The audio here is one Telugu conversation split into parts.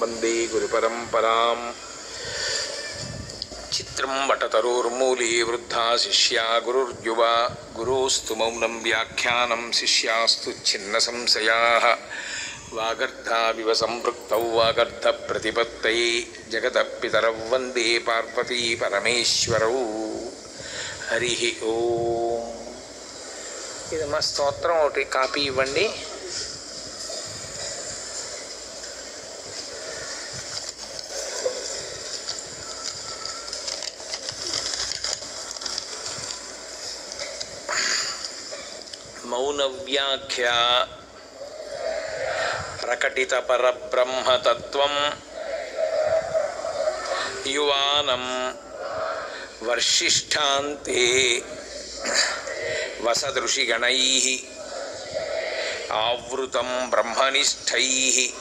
వందే గురుపరంపరాం చిత్రం వటతరోర్మూలే వృద్ధా శిష్యా గురుర్యువా గురోస్తు మౌనం వ్యాఖ్యానం శిష్యాస్తు చిన్న సంశయా వాగర్ధావివ సంపృక్తౌ వాగర్ధ ప్రతిపత్తై జగత పితరౌ వందే పార్వతీ పరమేశ్వరౌ హరి ఓం ఇది మా స్తోత్రం ఒకటి కాపీ ఇవ్వండి. व्याख्या प्रकटित प्रकटितपरब्रह्मतत्त्वं युवानं वर्षिष्ठान्ते। वसदृषिगणैः। आवृतं ब्रह्मनिष्ठैः।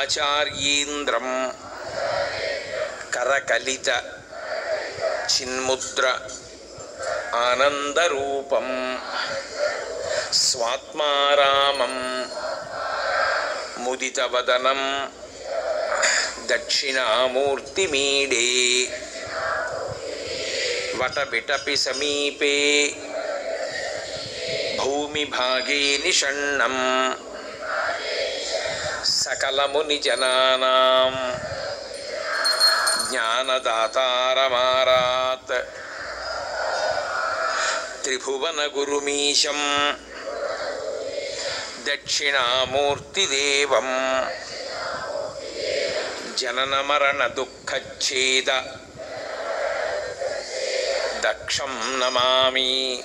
आचार्यीन्द्रं करकलितचिन्मुद्र ఆనందరూపం. స్వాత్మారామం. ముదితవదనం. దక్షిణామూర్తిమీడే. వటబిటపి సమీపే. భూమిభాగే నిషణం నిషణ్ణం సకలమునిజనానాం జ్ఞానదాతారమారాత్. త్రిభువనగురుమీశం. దక్షిణామూర్తిదేవం. జననమరణదుఃఖచ్ఛేద. దక్షం నమామి.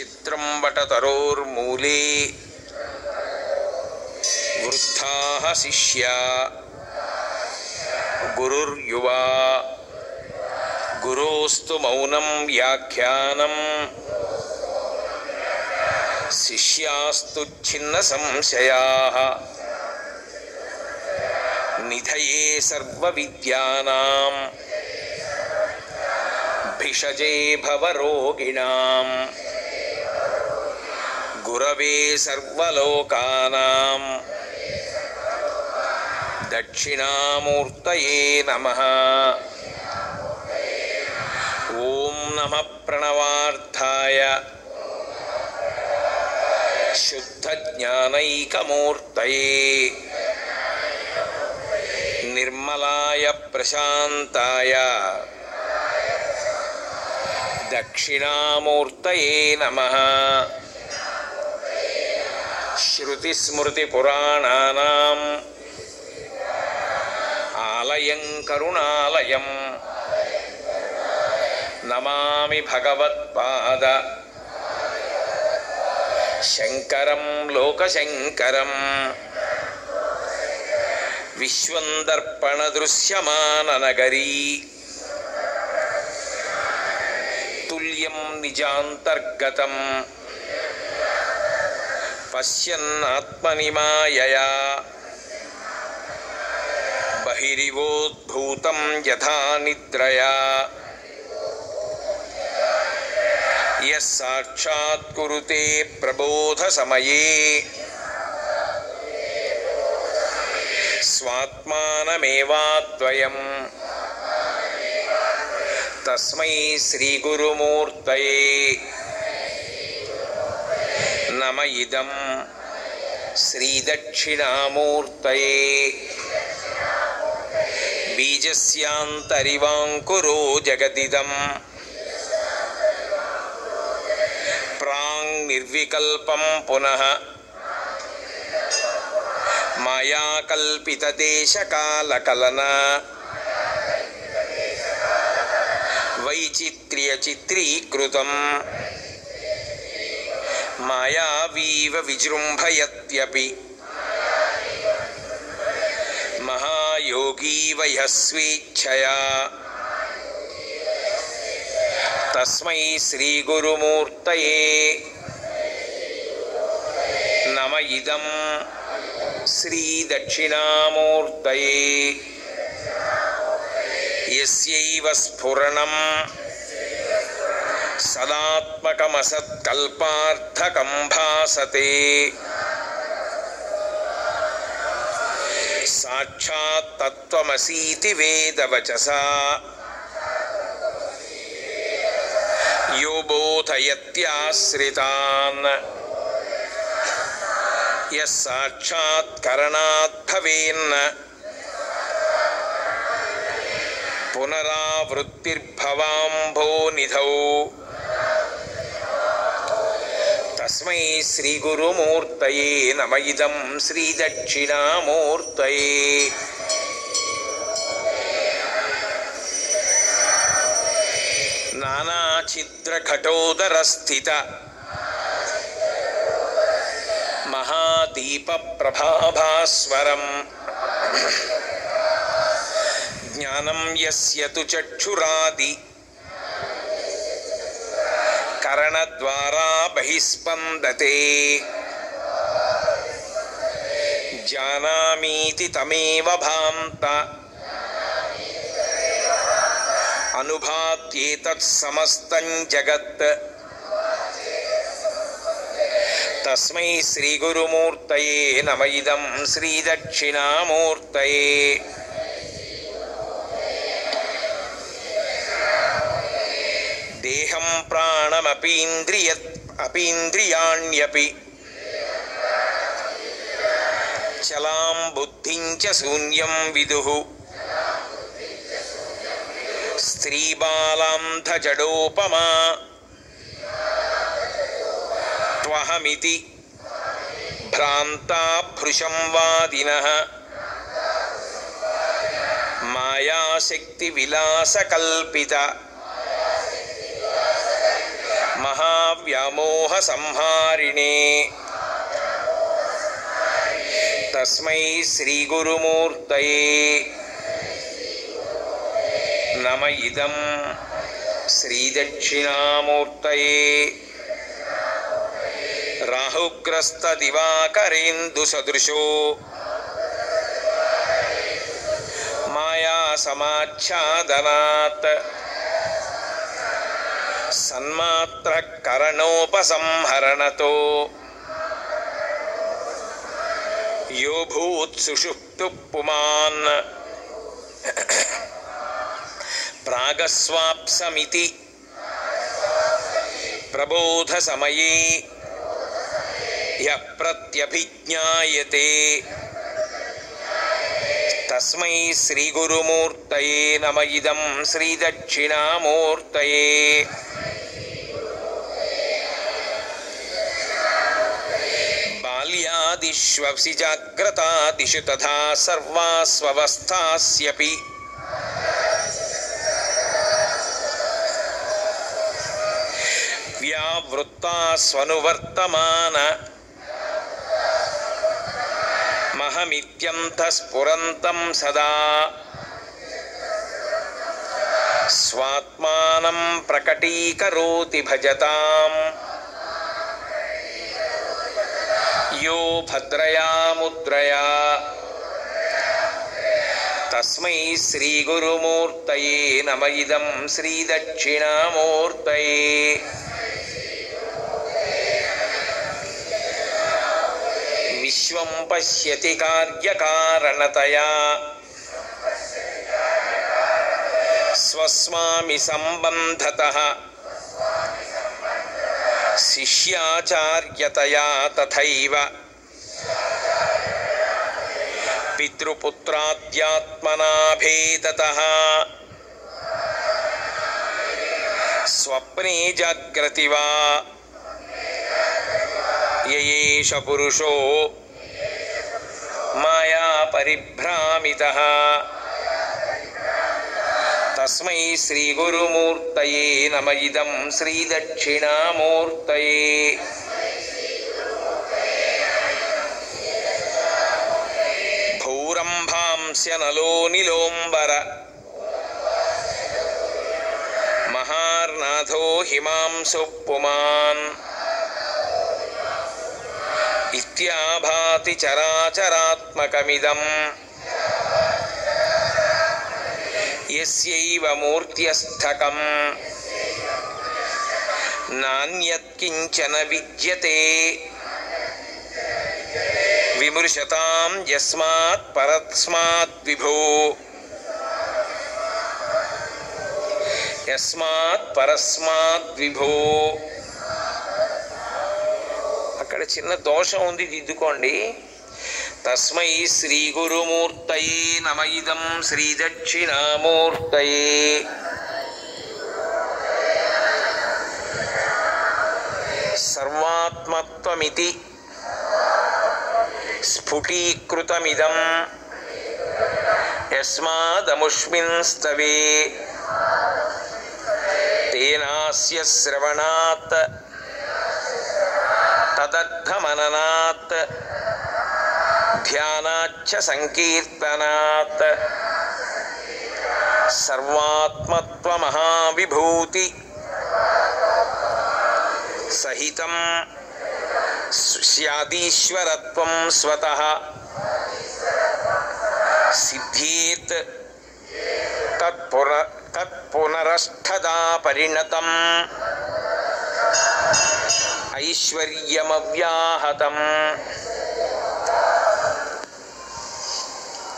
చిత్రం వటతరోర్మూలే. వృద్ధా శిష్యా. గురుర్యువా. గురోస్తు మౌనం వ్యాఖ్యానం శిష్యాస్తు ఛిన్న సంశయా నిధయే సర్వవిద్యానాం భిషజే భవరోగిణాం గురవే సర్వలోకానాం దక్షిణామూర్తయే నమ ప్రణవార్థాయ శుద్ధజ్ఞానైకమూర్తయే నిర్మలాయ ప్రశాంతాయ దక్షిణామూర్తయే నమ శ్రుతిస్మృతిపురాణానాం ఆలయం కరుణాలయం నమామి భగవత్పాద. శంకరం లోకశంకరం. విశ్వందర్పణ దృశ్యమాననగరీ తుల్యం నిజాంతర్గతం. పశ్యన్నాత్మని మాయయా బహిరివోద్భూతం యథా నిద్రయా యः సాక్షాత్కురుతే ప్రబోధసమయే స్వాత్మానమేవాద్వయం తస్మై శ్రీగురుమూర్తయే నమ ఇదం శ్రీదక్షిణామూర్తయే బీజస్యాంతరివాంకురో జగదిదం निर्विकल्पं पुनः। माया मायाकल्पितदेशकालकलना। वैचित्र्यचित्रीकृतं। मायावीव विजृम्भयत्यपि। महायोगीव यः स्वेच्छया। तस्मै श्रीगुरुमूर्तये। नम इदं श्रीदक्षिणामूर्तये। यस्यैव स्फुरणं सदात्मकमसत्कल्पार्थकं भासते। साक्षात्तत्त्वमसीति वेदवचसा। यो बोधयत्याश्रितान्। బోధయత్యాశ్రితాన్ యస్సాక్షాత్కరణాత్ पुनरावृत्तिर्भवाम्भोनिधौ పునరావృత్తిర్భవాంభో నిధౌ తస్మై శ్రీగురుమూర్తయే నమ ఇదం శ్రీదక్షిణామూర్తయే నానాచిద్రఘటోదరస్థిత दीप ज्ञानं यस्य तु चक्षुरादि। करणद्वारा बहिस्पन्दते जानामीति तमेव भान्त। अनुभात्येतत्समस्तं जगत्। తస్మై శ్రీగురుమూర్తయే నమ ఇదం శ్రీదక్షిణామూర్తయే దేహం ప్రాణమపీంద్రియ అపీంద్రియాణ్యపి. చలాం బుద్ధించ శూన్యం విదు. స్త్రీబాలాంధజడోపమా हमिति भ्रान्ताभृशंवादिनः मायाशक्तिविलासकल्पितमहाव्यमोहसंहारिणे तस्मै श्रीगुरुमूर्तये। नम इदं श्रीदक्षिणामूर्तये। राहुग्रस्तदिवाकरेन्दुसदृशो। मायासमाच्छादनात्। सन्मात्रकरणोपसंहरणतो। यो भूत्सुषुप्तुः पुमान् प्रागस्वाप्समिति। प्रबोधसमये। ह्यः प्रत्यभिज्ञायते। तस्मै श्रीगुरुमूर्तये नम। इदं श्रीदक्षिणामूर्तये। बाल्यादिष्वसि जाग्रतादिषु तथा सर्वास्वस्थास्यपि व्यावृत्तास्वनुवर्तमान। त्यन्तः स्फुरन्तम् सदा। स्वात्मानं प्रकटीकरोति भजताम्। यो भद्रया मुद्रया। तस्मै श्रीगुरुमूर्तये नम। इदं श्रीदक्षिणामूर्तये। ముద్రయా తస్మై శ్రీగురుమూర్తయే నమ ఇదం శ్రీదక్షిణామూర్తయే విశ్వం పశ్యతి కార్యకారణతయా స్వస్వామి సంబంధత శిష్యాచార్యతయా తథైవ మాయా పరిభ్రామిత. తస్మై శ్రీగురుమూర్తయే నమ ఇదం శ్రీదక్షిణామూర్తయే భూరంభాంస్యనలో నిలోంబర. మహార్నాథో హిమాంసు పుమాన్ शक्त्या भाति चराचरात्मकमिदम्। यस्यैव मूर्त्यस्थकम्। विद्यते। विमृशतां यस्मात् परस्मात् विभो। यस्मात् परस्मात् विभो। ఇక్కడ చిన్న దోషం ఉంది దిద్దుకోండి. తస్మై శ్రీ గురుమూర్తయే నమయిదం శ్రీ దక్షిణామూర్తయే సర్వాత్మత్వమితి స్ఫుటీకృతమిదం. యస్మాదముష్మిన్ స్తవే తేనాస్య శ్రవణాత్. तदर्थमननात्। ध्यानाच्च सङ्कीर्तनात् सर्वात्मत्वमहाविभूति। सहितं स्यादीश्वरत्वं स्वतः। सिद्धीत् तत्पुनरष्ठदा परिणतम् ఐశ్వర్యమవ్యాహతం.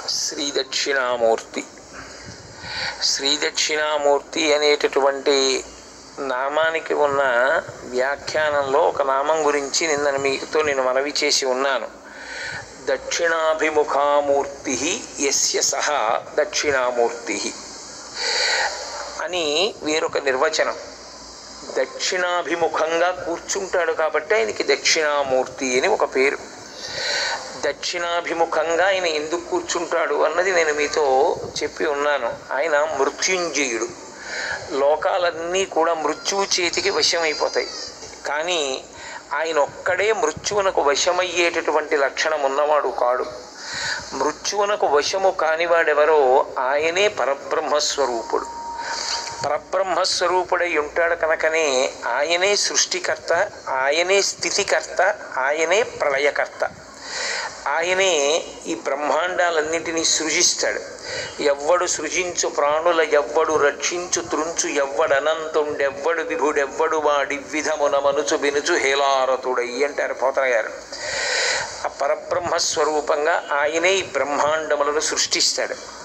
శ్రీ దక్షిణామూర్తి శ్రీ దక్షిణామూర్తి అనేటటువంటి నామానికి ఉన్న వ్యాఖ్యానంలో ఒక నామం గురించి నిన్న మీతో నేను మనవి చేసి ఉన్నాను. దక్షిణాభిముఖామూర్తి ఎస్య సహా దక్షిణామూర్తి అని వేరొక నిర్వచనం. దక్షిణాభిముఖంగా కూర్చుంటాడు కాబట్టి ఆయనకి దక్షిణామూర్తి అని ఒక పేరు. దక్షిణాభిముఖంగా ఆయన ఎందుకు కూర్చుంటాడు అన్నది నేను మీతో చెప్పి ఉన్నాను. ఆయన మృత్యుంజయుడు. లోకాలన్నీ కూడా మృత్యువు చేతికి వశమైపోతాయి. కానీ ఆయన ఒక్కడే మృత్యువునకు వశమయ్యేటటువంటి లక్షణం ఉన్నవాడు కాడు. మృత్యువునకు వశము కానివాడెవరో ఆయనే పరబ్రహ్మస్వరూపుడు. పరబ్రహ్మస్వరూపుడై ఉంటాడు కనుకనే ఆయనే సృష్టికర్త ఆయనే స్థితికర్త ఆయనే ప్రళయకర్త. ఆయనే ఈ బ్రహ్మాండాలన్నింటినీ సృజిస్తాడు. ఎవ్వడు సృజించు ప్రాణుల ఎవ్వడు రక్షించు త్రుంచు ఎవ్వడనంతుండెవ్వడు విభుడెవ్వడు వాడి విధమున మనుచు వినుచు హేలారతుడై అంటారు పోతనగారు ఆ పరబ్రహ్మ స్వరూపంగా ఆయనే ఈ బ్రహ్మాండములను సృష్టిస్తాడు.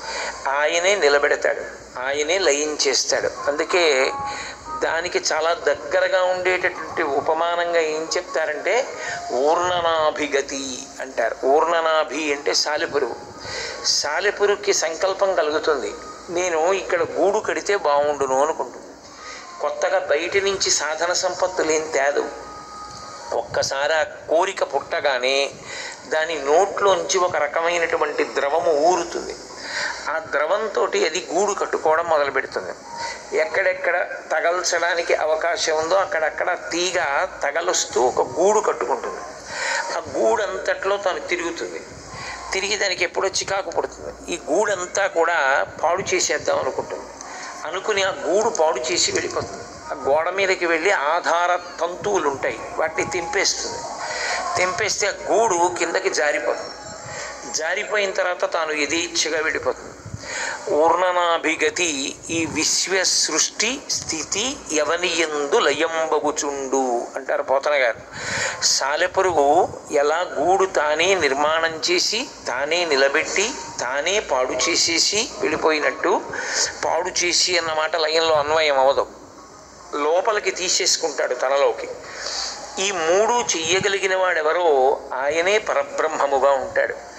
ఆయనే నిలబెడతాడు. ఆయనే లయించేస్తాడు అందుకే దానికి చాలా దగ్గరగా ఉండేటటువంటి ఉపమానంగా ఏం చెప్తారంటే ఊర్ణనాభిగతి అంటారు. ఊర్ణనాభి అంటే సాలెపురుగు. సాలెపురుగుకి సంకల్పం కలుగుతుంది. నేను ఇక్కడ గూడు కడితే బాగుండును అనుకుంటుంది. కొత్తగా బయట నుంచి సాధన సంపత్తులు ఏం తేదు. ఒక్కసారి ఆ కోరిక పుట్టగానే దాని నోట్లోంచి ఒక రకమైనటువంటి ద్రవము ఊరుతుంది. ఆ ద్రవంతో అది గూడు కట్టుకోవడం మొదలు పెడుతుంది ఎక్కడెక్కడ తగల్చడానికి అవకాశం ఉందో అక్కడక్కడ తీగ తగలుస్తూ ఒక గూడు కట్టుకుంటుంది. ఆ గూడు అంతట్లో తను తిరుగుతుంది. తిరిగి దానికి ఎప్పుడో చికాకు పడుతుంది. ఈ గూడంతా కూడా పాడు చేసేద్దాం అనుకుంటుంది. అనుకుని ఆ గూడు పాడు చేసి వెళ్ళిపోతుంది. ఆ గోడ మీదకి వెళ్ళి ఆధార తంతువులు ఉంటాయి వాటిని తెంపేస్తుంది. తెంపేస్తే ఆ గూడు కిందకి జారిపోతుంది జారిపోయిన తర్వాత తాను యథేచ్ఛగా వెళ్ళిపోతుంది. ఊర్ణనాభిగతి ఈ విశ్వ సృష్టి స్థితి ఎవనియందు లయంబగుచుండు అంటారు పోతన గారు. సాలెపురుగు ఎలా గూడు తానే నిర్మాణం చేసి తానే నిలబెట్టి తానే పాడు చేసేసి వెళ్ళిపోయినట్టు పాడు చేసి అన్నమాట లయంలో అన్వయం అవదు. లోపలికి తీసేసుకుంటాడు తనలోకి. ఈ మూడు చెయ్యగలిగిన వాడెవరో ఆయనే పరబ్రహ్మముగా ఉంటాడు.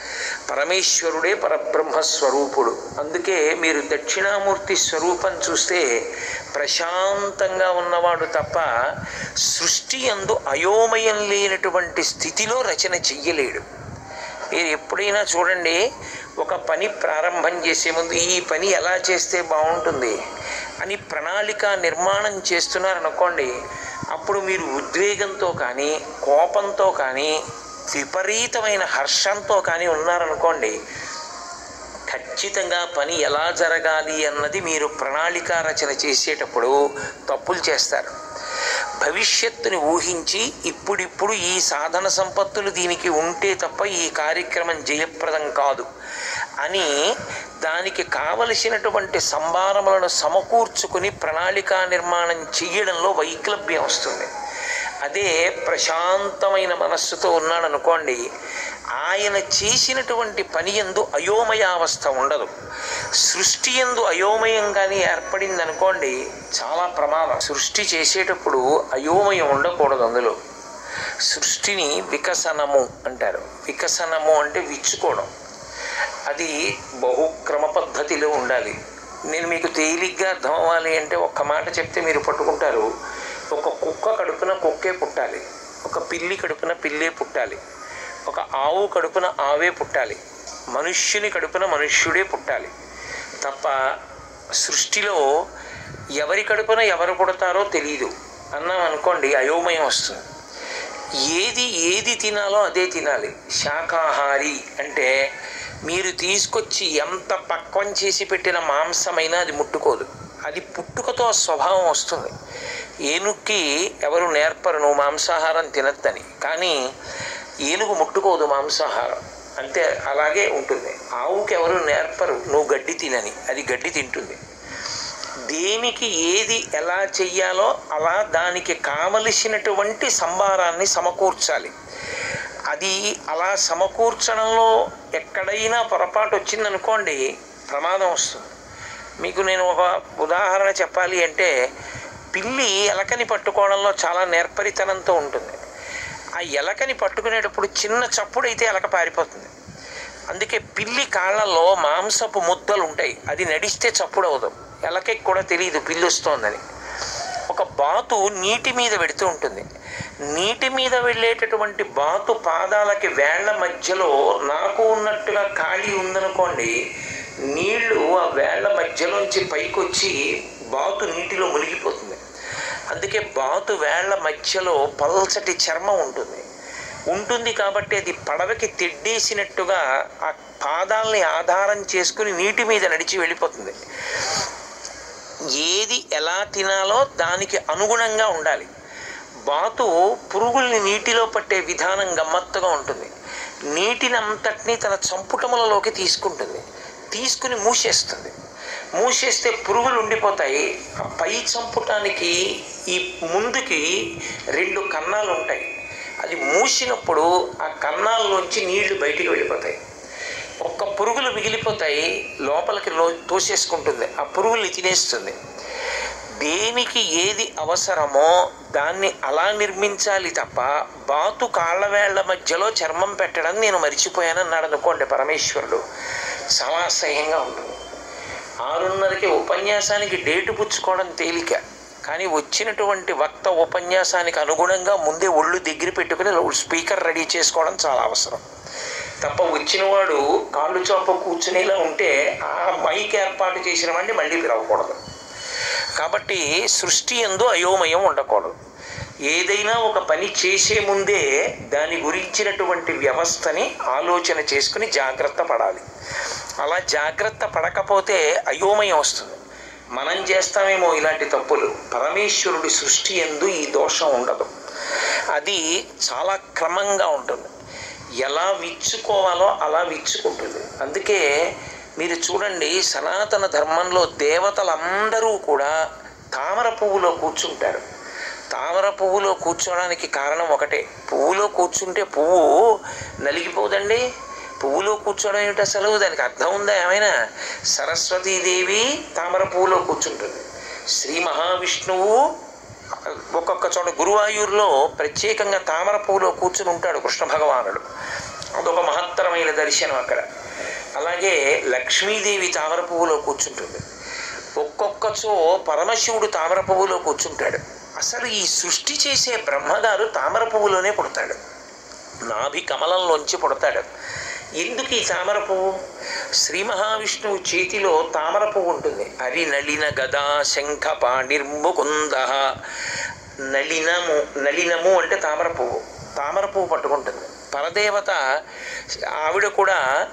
పరమేశ్వరుడే పరబ్రహ్మ స్వరూపుడు. అందుకే మీరు దక్షిణామూర్తి స్వరూపం చూస్తే ప్రశాంతంగా ఉన్నవాడు తప్ప సృష్టి అందు అయోమయం లేనటువంటి స్థితిలో రచన చెయ్యలేడు. మీరు ఎప్పుడైనా చూడండి ఒక పని ప్రారంభం చేసే ముందు ఈ పని ఎలా చేస్తే బాగుంటుంది అని ప్రణాళిక నిర్మాణం చేస్తున్నారనుకోండి అప్పుడు మీరు ఉద్వేగంతో కానీ కోపంతో కానీ విపరీతమైన హర్షంతో కానీ ఉన్నారనుకోండి ఖచ్చితంగా పని ఎలా జరగాలి అన్నది మీరు ప్రణాళిక రచన చేసేటప్పుడు తప్పులు చేస్తారు. భవిష్యత్తుని ఊహించి ఇప్పుడిప్పుడు ఈ సాధన సంపత్తులు దీనికి ఉంటే తప్ప ఈ కార్యక్రమం జయప్రదం కాదు అని దానికి కావలసినటువంటి సంభారములను సమకూర్చుకుని ప్రణాళికా నిర్మాణం చేయడంలో వైక్లభ్యం వస్తుంది. అదే ప్రశాంతమైన మనస్సుతో ఉన్నాడనుకోండి ఆయన చేసినటువంటి పని ఎందు అయోమయావస్థ ఉండదు. సృష్టి ఎందు అయోమయం కానీ ఏర్పడింది అనుకోండి చాలా ప్రమాదం. సృష్టి చేసేటప్పుడు అయోమయం ఉండకూడదు అందులో. సృష్టిని వికసనము అంటారు. వికసనము అంటే విచ్చుకోవడం. అది బహుక్రమ పద్ధతిలో ఉండాలి. నేను మీకు తేలిగ్గా అర్థం అవ్వాలి అంటే ఒక్క మాట చెప్తే మీరు పట్టుకుంటారు. ఒక కుక్క కడుపున కుక్కే పుట్టాలి. ఒక పిల్లి కడుపున పిల్లే పుట్టాలి. ఒక ఆవు కడుపున ఆవే పుట్టాలి. మనుష్యుని కడుపున మనుష్యుడే పుట్టాలి. తప్ప సృష్టిలో ఎవరి కడుపున ఎవరు పుడతారో తెలియదు అన్నాం అనుకోండి అయోమయం వస్తుంది. ఏది ఏది తినాలో అదే తినాలి. శాకాహారి అంటే మీరు తీసుకొచ్చి ఎంత పక్వం చేసి పెట్టిన మాంసమైనా అది ముట్టుకోదు. అది పుట్టుకతో స్వభావం వస్తుంది. ఏనుక్కి ఎవరు నేర్పరు నువ్వు మాంసాహారం తినద్దని. కానీ ఏనుగు ముట్టుకోదు మాంసాహారం. అంతే అలాగే ఉంటుంది. ఆవుకి ఎవరు నేర్పరు? నువ్వు గడ్డి తినని. అది గడ్డి తింటుంది. దేనికి ఏది ఎలా చెయ్యాలో అలా దానికి కావలసినటువంటి సంభారాన్ని సమకూర్చాలి. అది అలా సమకూర్చడంలో ఎక్కడైనా పొరపాటు వచ్చిందనుకోండి ప్రమాదం వస్తుంది. మీకు నేను ఒక ఉదాహరణ చెప్పాలి అంటే పిల్లి ఎలకని పట్టుకోవడంలో చాలా నేర్పరితనంతో ఉంటుంది. ఆ ఎలకని పట్టుకునేటప్పుడు చిన్న చప్పుడైతే ఎలక పారిపోతుంది. అందుకే పిల్లి కాళ్ళలో మాంసపు ముద్దలు ఉంటాయి. అది నడిస్తే చప్పుడు అవదు ఎలకకి కూడా తెలియదు పిల్లి వస్తోందని. ఒక బాతు నీటి మీద పెడుతూ ఉంటుంది. నీటి మీద వెళ్ళేటటువంటి బాతు పాదాలకి వేళ్ళ మధ్యలో నాకు ఉన్నట్టుగా ఖాళీ ఉందనుకోండి నీళ్ళు ఆ వేళ్ళ మధ్యలోంచి పైకొచ్చి బాతు నీటిలో మునిగిపోతుంది. అందుకే బాతు వేళ్ళ మధ్యలో పల్చటి చర్మం ఉంటుంది. ఉంటుంది కాబట్టి అది పడవకి తెడ్డేసినట్టుగా ఆ పాదాలని ఆధారం చేసుకుని నీటి మీద నడిచి వెళ్ళిపోతుంది. ఏది ఎలా తినాలో దానికి అనుగుణంగా ఉండాలి. బాతు పురుగుల్ని నీటిలో పట్టే విధానం గమ్మత్తుగా ఉంటుంది. నీటిని అంతటినీ తన చంపుటములలోకి తీసుకుంటుంది. తీసుకుని మూసేస్తుంది. మూసేస్తే పురుగులు ఉండిపోతాయి. ఆ పై చంపటానికి ఈ ముందుకి రెండు కన్నాలు ఉంటాయి అది మూసినప్పుడు ఆ కన్నాల్లోంచి నీళ్ళు బయటికి వెళ్ళిపోతాయి. ఒక్క పురుగులు మిగిలిపోతాయి లోపలికి లో తోసేసుకుంటుంది. ఆ పురుగుల్ని తినేస్తుంది. దేనికి ఏది అవసరమో దాన్ని అలా నిర్మించాలి తప్ప బాతు కాళ్ళవేళ్ళ మధ్యలో చర్మం పెట్టడం నేను మర్చిపోయానన్నాడు అనుకోండి పరమేశ్వరుడు. చాలా ఉంటుంది. ఆరున్నరకి ఉపన్యాసానికి డేటు పుచ్చుకోవడం తేలిక. కానీ వచ్చినటువంటి వక్త ఉపన్యాసానికి అనుగుణంగా ముందే ఒళ్ళు దగ్గర పెట్టుకుని స్పీకర్ రెడీ చేసుకోవడం చాలా అవసరం. తప్ప వచ్చినవాడు కాళ్ళు చోప కూర్చునేలా ఉంటే ఆ మైక్ ఏర్పాటు చేసిన వాడిని మళ్ళీ పిలవకూడదు. కాబట్టి సృష్టి ఎందు అయోమయం ఉండకూడదు. ఏదైనా ఒక పని చేసే ముందే దాని గురించినటువంటి వ్యవస్థని ఆలోచన చేసుకుని జాగ్రత్త పడాలి. అలా జాగ్రత్త పడకపోతే అయోమయం వస్తుంది. మనం చేస్తామేమో ఇలాంటి తప్పులు. పరమేశ్వరుడి సృష్టి ఎందు ఈ దోషం ఉండదు. అది చాలా క్రమంగా ఉంటుంది. ఎలా విచ్చుకోవాలో అలా విచ్చుకుంటుంది. అందుకే మీరు చూడండి సనాతన ధర్మంలో దేవతలందరూ కూడా తామర పువ్వులో కూర్చుంటారు. తామర పువ్వులో కూర్చోవడానికి కారణం ఒకటే. పువ్వులో కూర్చుంటే పువ్వు నలిగిపోదండి. పువ్వులో కూర్చోవడం ఏమిటి అసలు? దానికి అర్థం ఉందా ఏమైనా? సరస్వతీదేవి తామర పువ్వులో కూర్చుంటుంది. శ్రీ మహావిష్ణువు ఒక్కొక్క చోట గురువాయూరులో ప్రత్యేకంగా తామర పువ్వులో కూర్చుని ఉంటాడు కృష్ణ భగవానుడు. అదొక మహత్తరమైన దర్శనం అక్కడ. అలాగే లక్ష్మీదేవి తామర పువ్వులో కూర్చుంటుంది. ఒక్కొక్కచో పరమశివుడు తామర పువ్వులో కూర్చుంటాడు. అసలు ఈ సృష్టి చేసే బ్రహ్మగారు తామర పువ్వులోనే పుడతాడు. నాభి కమలంలోంచి పుడతాడు. ఎందుకు ఈ తామర పువ్వు? శ్రీ మహావిష్ణువు చేతిలో తామర పువ్వు ఉంటుంది. అరి నళిన గదా శంఖ పాణిర్ముకుంద నళినము నళినము అంటే తామర పువ్వు. తామర పువ్వు పట్టుకుంటుంది. పరదేవత ఆవిడ కూడా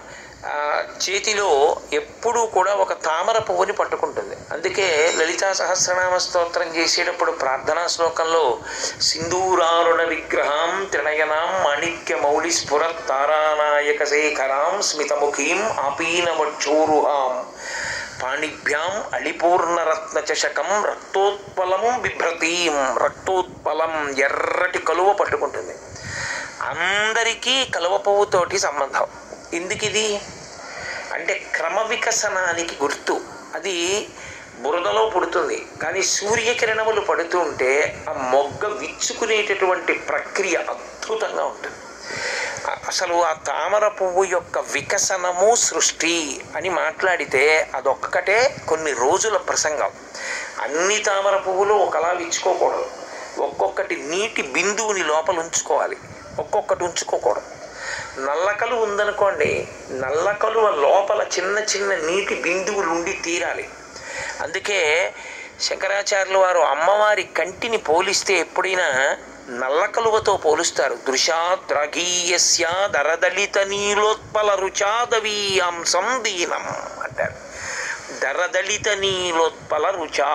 చేతిలో ఎప్పుడూ కూడా ఒక తామర పువ్వుని పట్టుకుంటుంది. అందుకే లలితా సహస్రనామ స్తోత్రం చేసేటప్పుడు ప్రార్థనా శ్లోకంలో సింధూరారుణ విగ్రహం త్రినయనాం మాణిక్య మౌళి స్ఫుర తారానాయక శేఖరాం స్మితముఖీం ఆపీనమక్షోరుహాం పాణిభ్యాం అళిపూర్ణరత్న చషకం రక్తోత్పలం బిభ్రతీం రక్తోత్పలం ఎర్రటి కలువ పట్టుకుంటుంది. అందరికీ కలువ పువ్వుతోటి సంబంధం. ఎందుకు ఇది అంటే క్రమ వికసనానికి గుర్తు. అది బురదలో పుడుతుంది. కానీ సూర్యకిరణములు పడుతూ ఉంటే ఆ మొగ్గ విచ్చుకునేటటువంటి ప్రక్రియ అద్భుతంగా ఉంటుంది. అసలు ఆ తామర పువ్వు యొక్క వికసనము సృష్టి అని మాట్లాడితే అదొక్కటే కొన్ని రోజుల ప్రసంగం. అన్ని తామర పువ్వులు ఒకలా విచ్చుకోకూడదు. ఒక్కొక్కటి నీటి బిందువుని లోపల ఉంచుకోవాలి. ఒక్కొక్కటి ఉంచుకోకూడదు. నల్లకలు ఉందనుకోండి నల్లకలువ లోపల చిన్న చిన్న నీటి బిందువులు ఉండి తీరాలి. అందుకే శంకరాచార్యులు వారు అమ్మవారి కంటిని పోలిస్తే ఎప్పుడైనా నల్లకలువతో పోలుస్తారు. దృశాద్రగీయస్య దరదళిత నీలోత్పల రుచాదవీయాంసం దీనం అంటారు. దరదళిత నీలోత్పల రుచా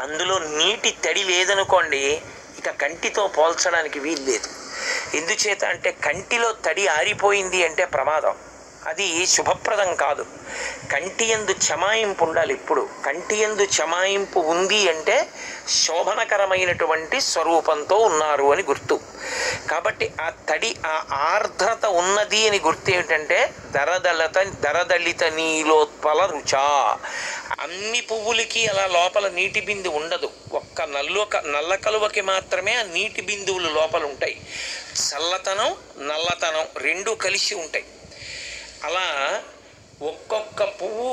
అందులో నీటి తడి లేదనుకోండి ఇక కంటితో పోల్చడానికి వీలు లేదు ఎందుచేత అంటే కంటిలో తడి ఆరిపోయింది అంటే ప్రమాదం. అది శుభప్రదం కాదు. కంటి ఎందు చమాయింపు ఉండాలి ఇప్పుడు. కంటి ఎందు చమాయింపు ఉంది అంటే శోభనకరమైనటువంటి స్వరూపంతో ఉన్నారు అని గుర్తు. కాబట్టి ఆ తడి ఆ ఆర్ద్రత ఉన్నది అని గుర్తు ఏమిటంటే దరదలత దరదళిత నీలోత్పల రుచా. అన్ని పువ్వులకి అలా లోపల నీటి బిందు ఉండదు. ఒక్క నల్లు నల్ల కలువకి మాత్రమే ఆ నీటి బిందువులు లోపల ఉంటాయి చల్లతనం నల్లతనం రెండు కలిసి ఉంటాయి. అలా ఒక్కొక్క పువ్వు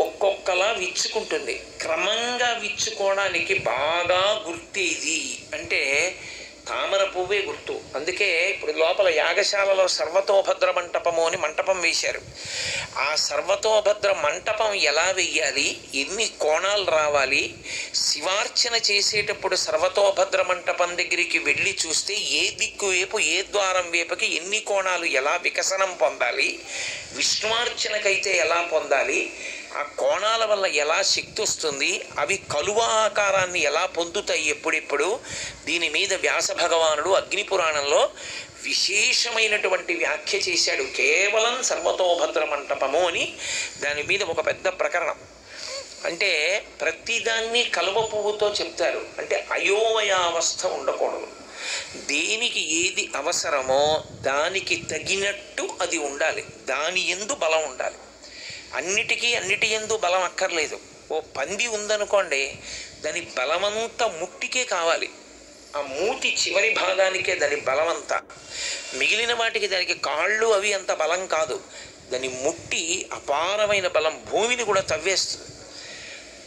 ఒక్కొక్కలా విచ్చుకుంటుంది. క్రమంగా విచ్చుకోవడానికి బాగా గుర్తేది అంటే తామర పువ్వే గుర్తు. అందుకే ఇప్పుడు లోపల యాగశాలలో సర్వతోభద్ర మంటపము అని మంటపం వేశారు. ఆ సర్వతోభద్ర మంటపం ఎలా వెయ్యాలి? ఎన్ని కోణాలు రావాలి? శివార్చన చేసేటప్పుడు సర్వతోభద్ర మంటపం దగ్గరికి వెళ్ళి చూస్తే ఏ దిక్కు వైపు ఏ ద్వారం వైపుకి ఎన్ని కోణాలు ఎలా వికసనం పొందాలి? విష్ణువార్చనకైతే ఎలా పొందాలి? ఆ కోణాల వల్ల ఎలా శక్తి వస్తుంది అవి కలువ ఆకారాన్ని ఎలా పొందుతాయి ఎప్పుడెప్పుడు దీని మీద వ్యాస భగవానుడు అగ్నిపురాణంలో విశేషమైనటువంటి వ్యాఖ్య చేశాడు. కేవలం సర్వతోభద్ర మంటపము అని దాని మీద ఒక పెద్ద ప్రకరణం. అంటే ప్రతిదాన్ని కలువ పువ్వుతో చెప్తారు. అంటే అయోమయావస్థ ఉండకూడదు. దేనికి ఏది అవసరమో దానికి తగినట్టు అది ఉండాలి. దాని ఎందు బలం ఉండాలి. అన్నిటికీ అన్నిటి ఎందు బలం అక్కర్లేదు. ఓ పంది ఉందనుకోండి దాని బలమంతా ముట్టికే కావాలి. ఆ మూతి చివరి భాగానికే దాని బలమంతా. మిగిలిన వాటికి దానికి కాళ్ళు అవి అంత బలం కాదు. దాని ముట్టి అపారమైన బలం భూమిని కూడా తవ్వేస్తుంది.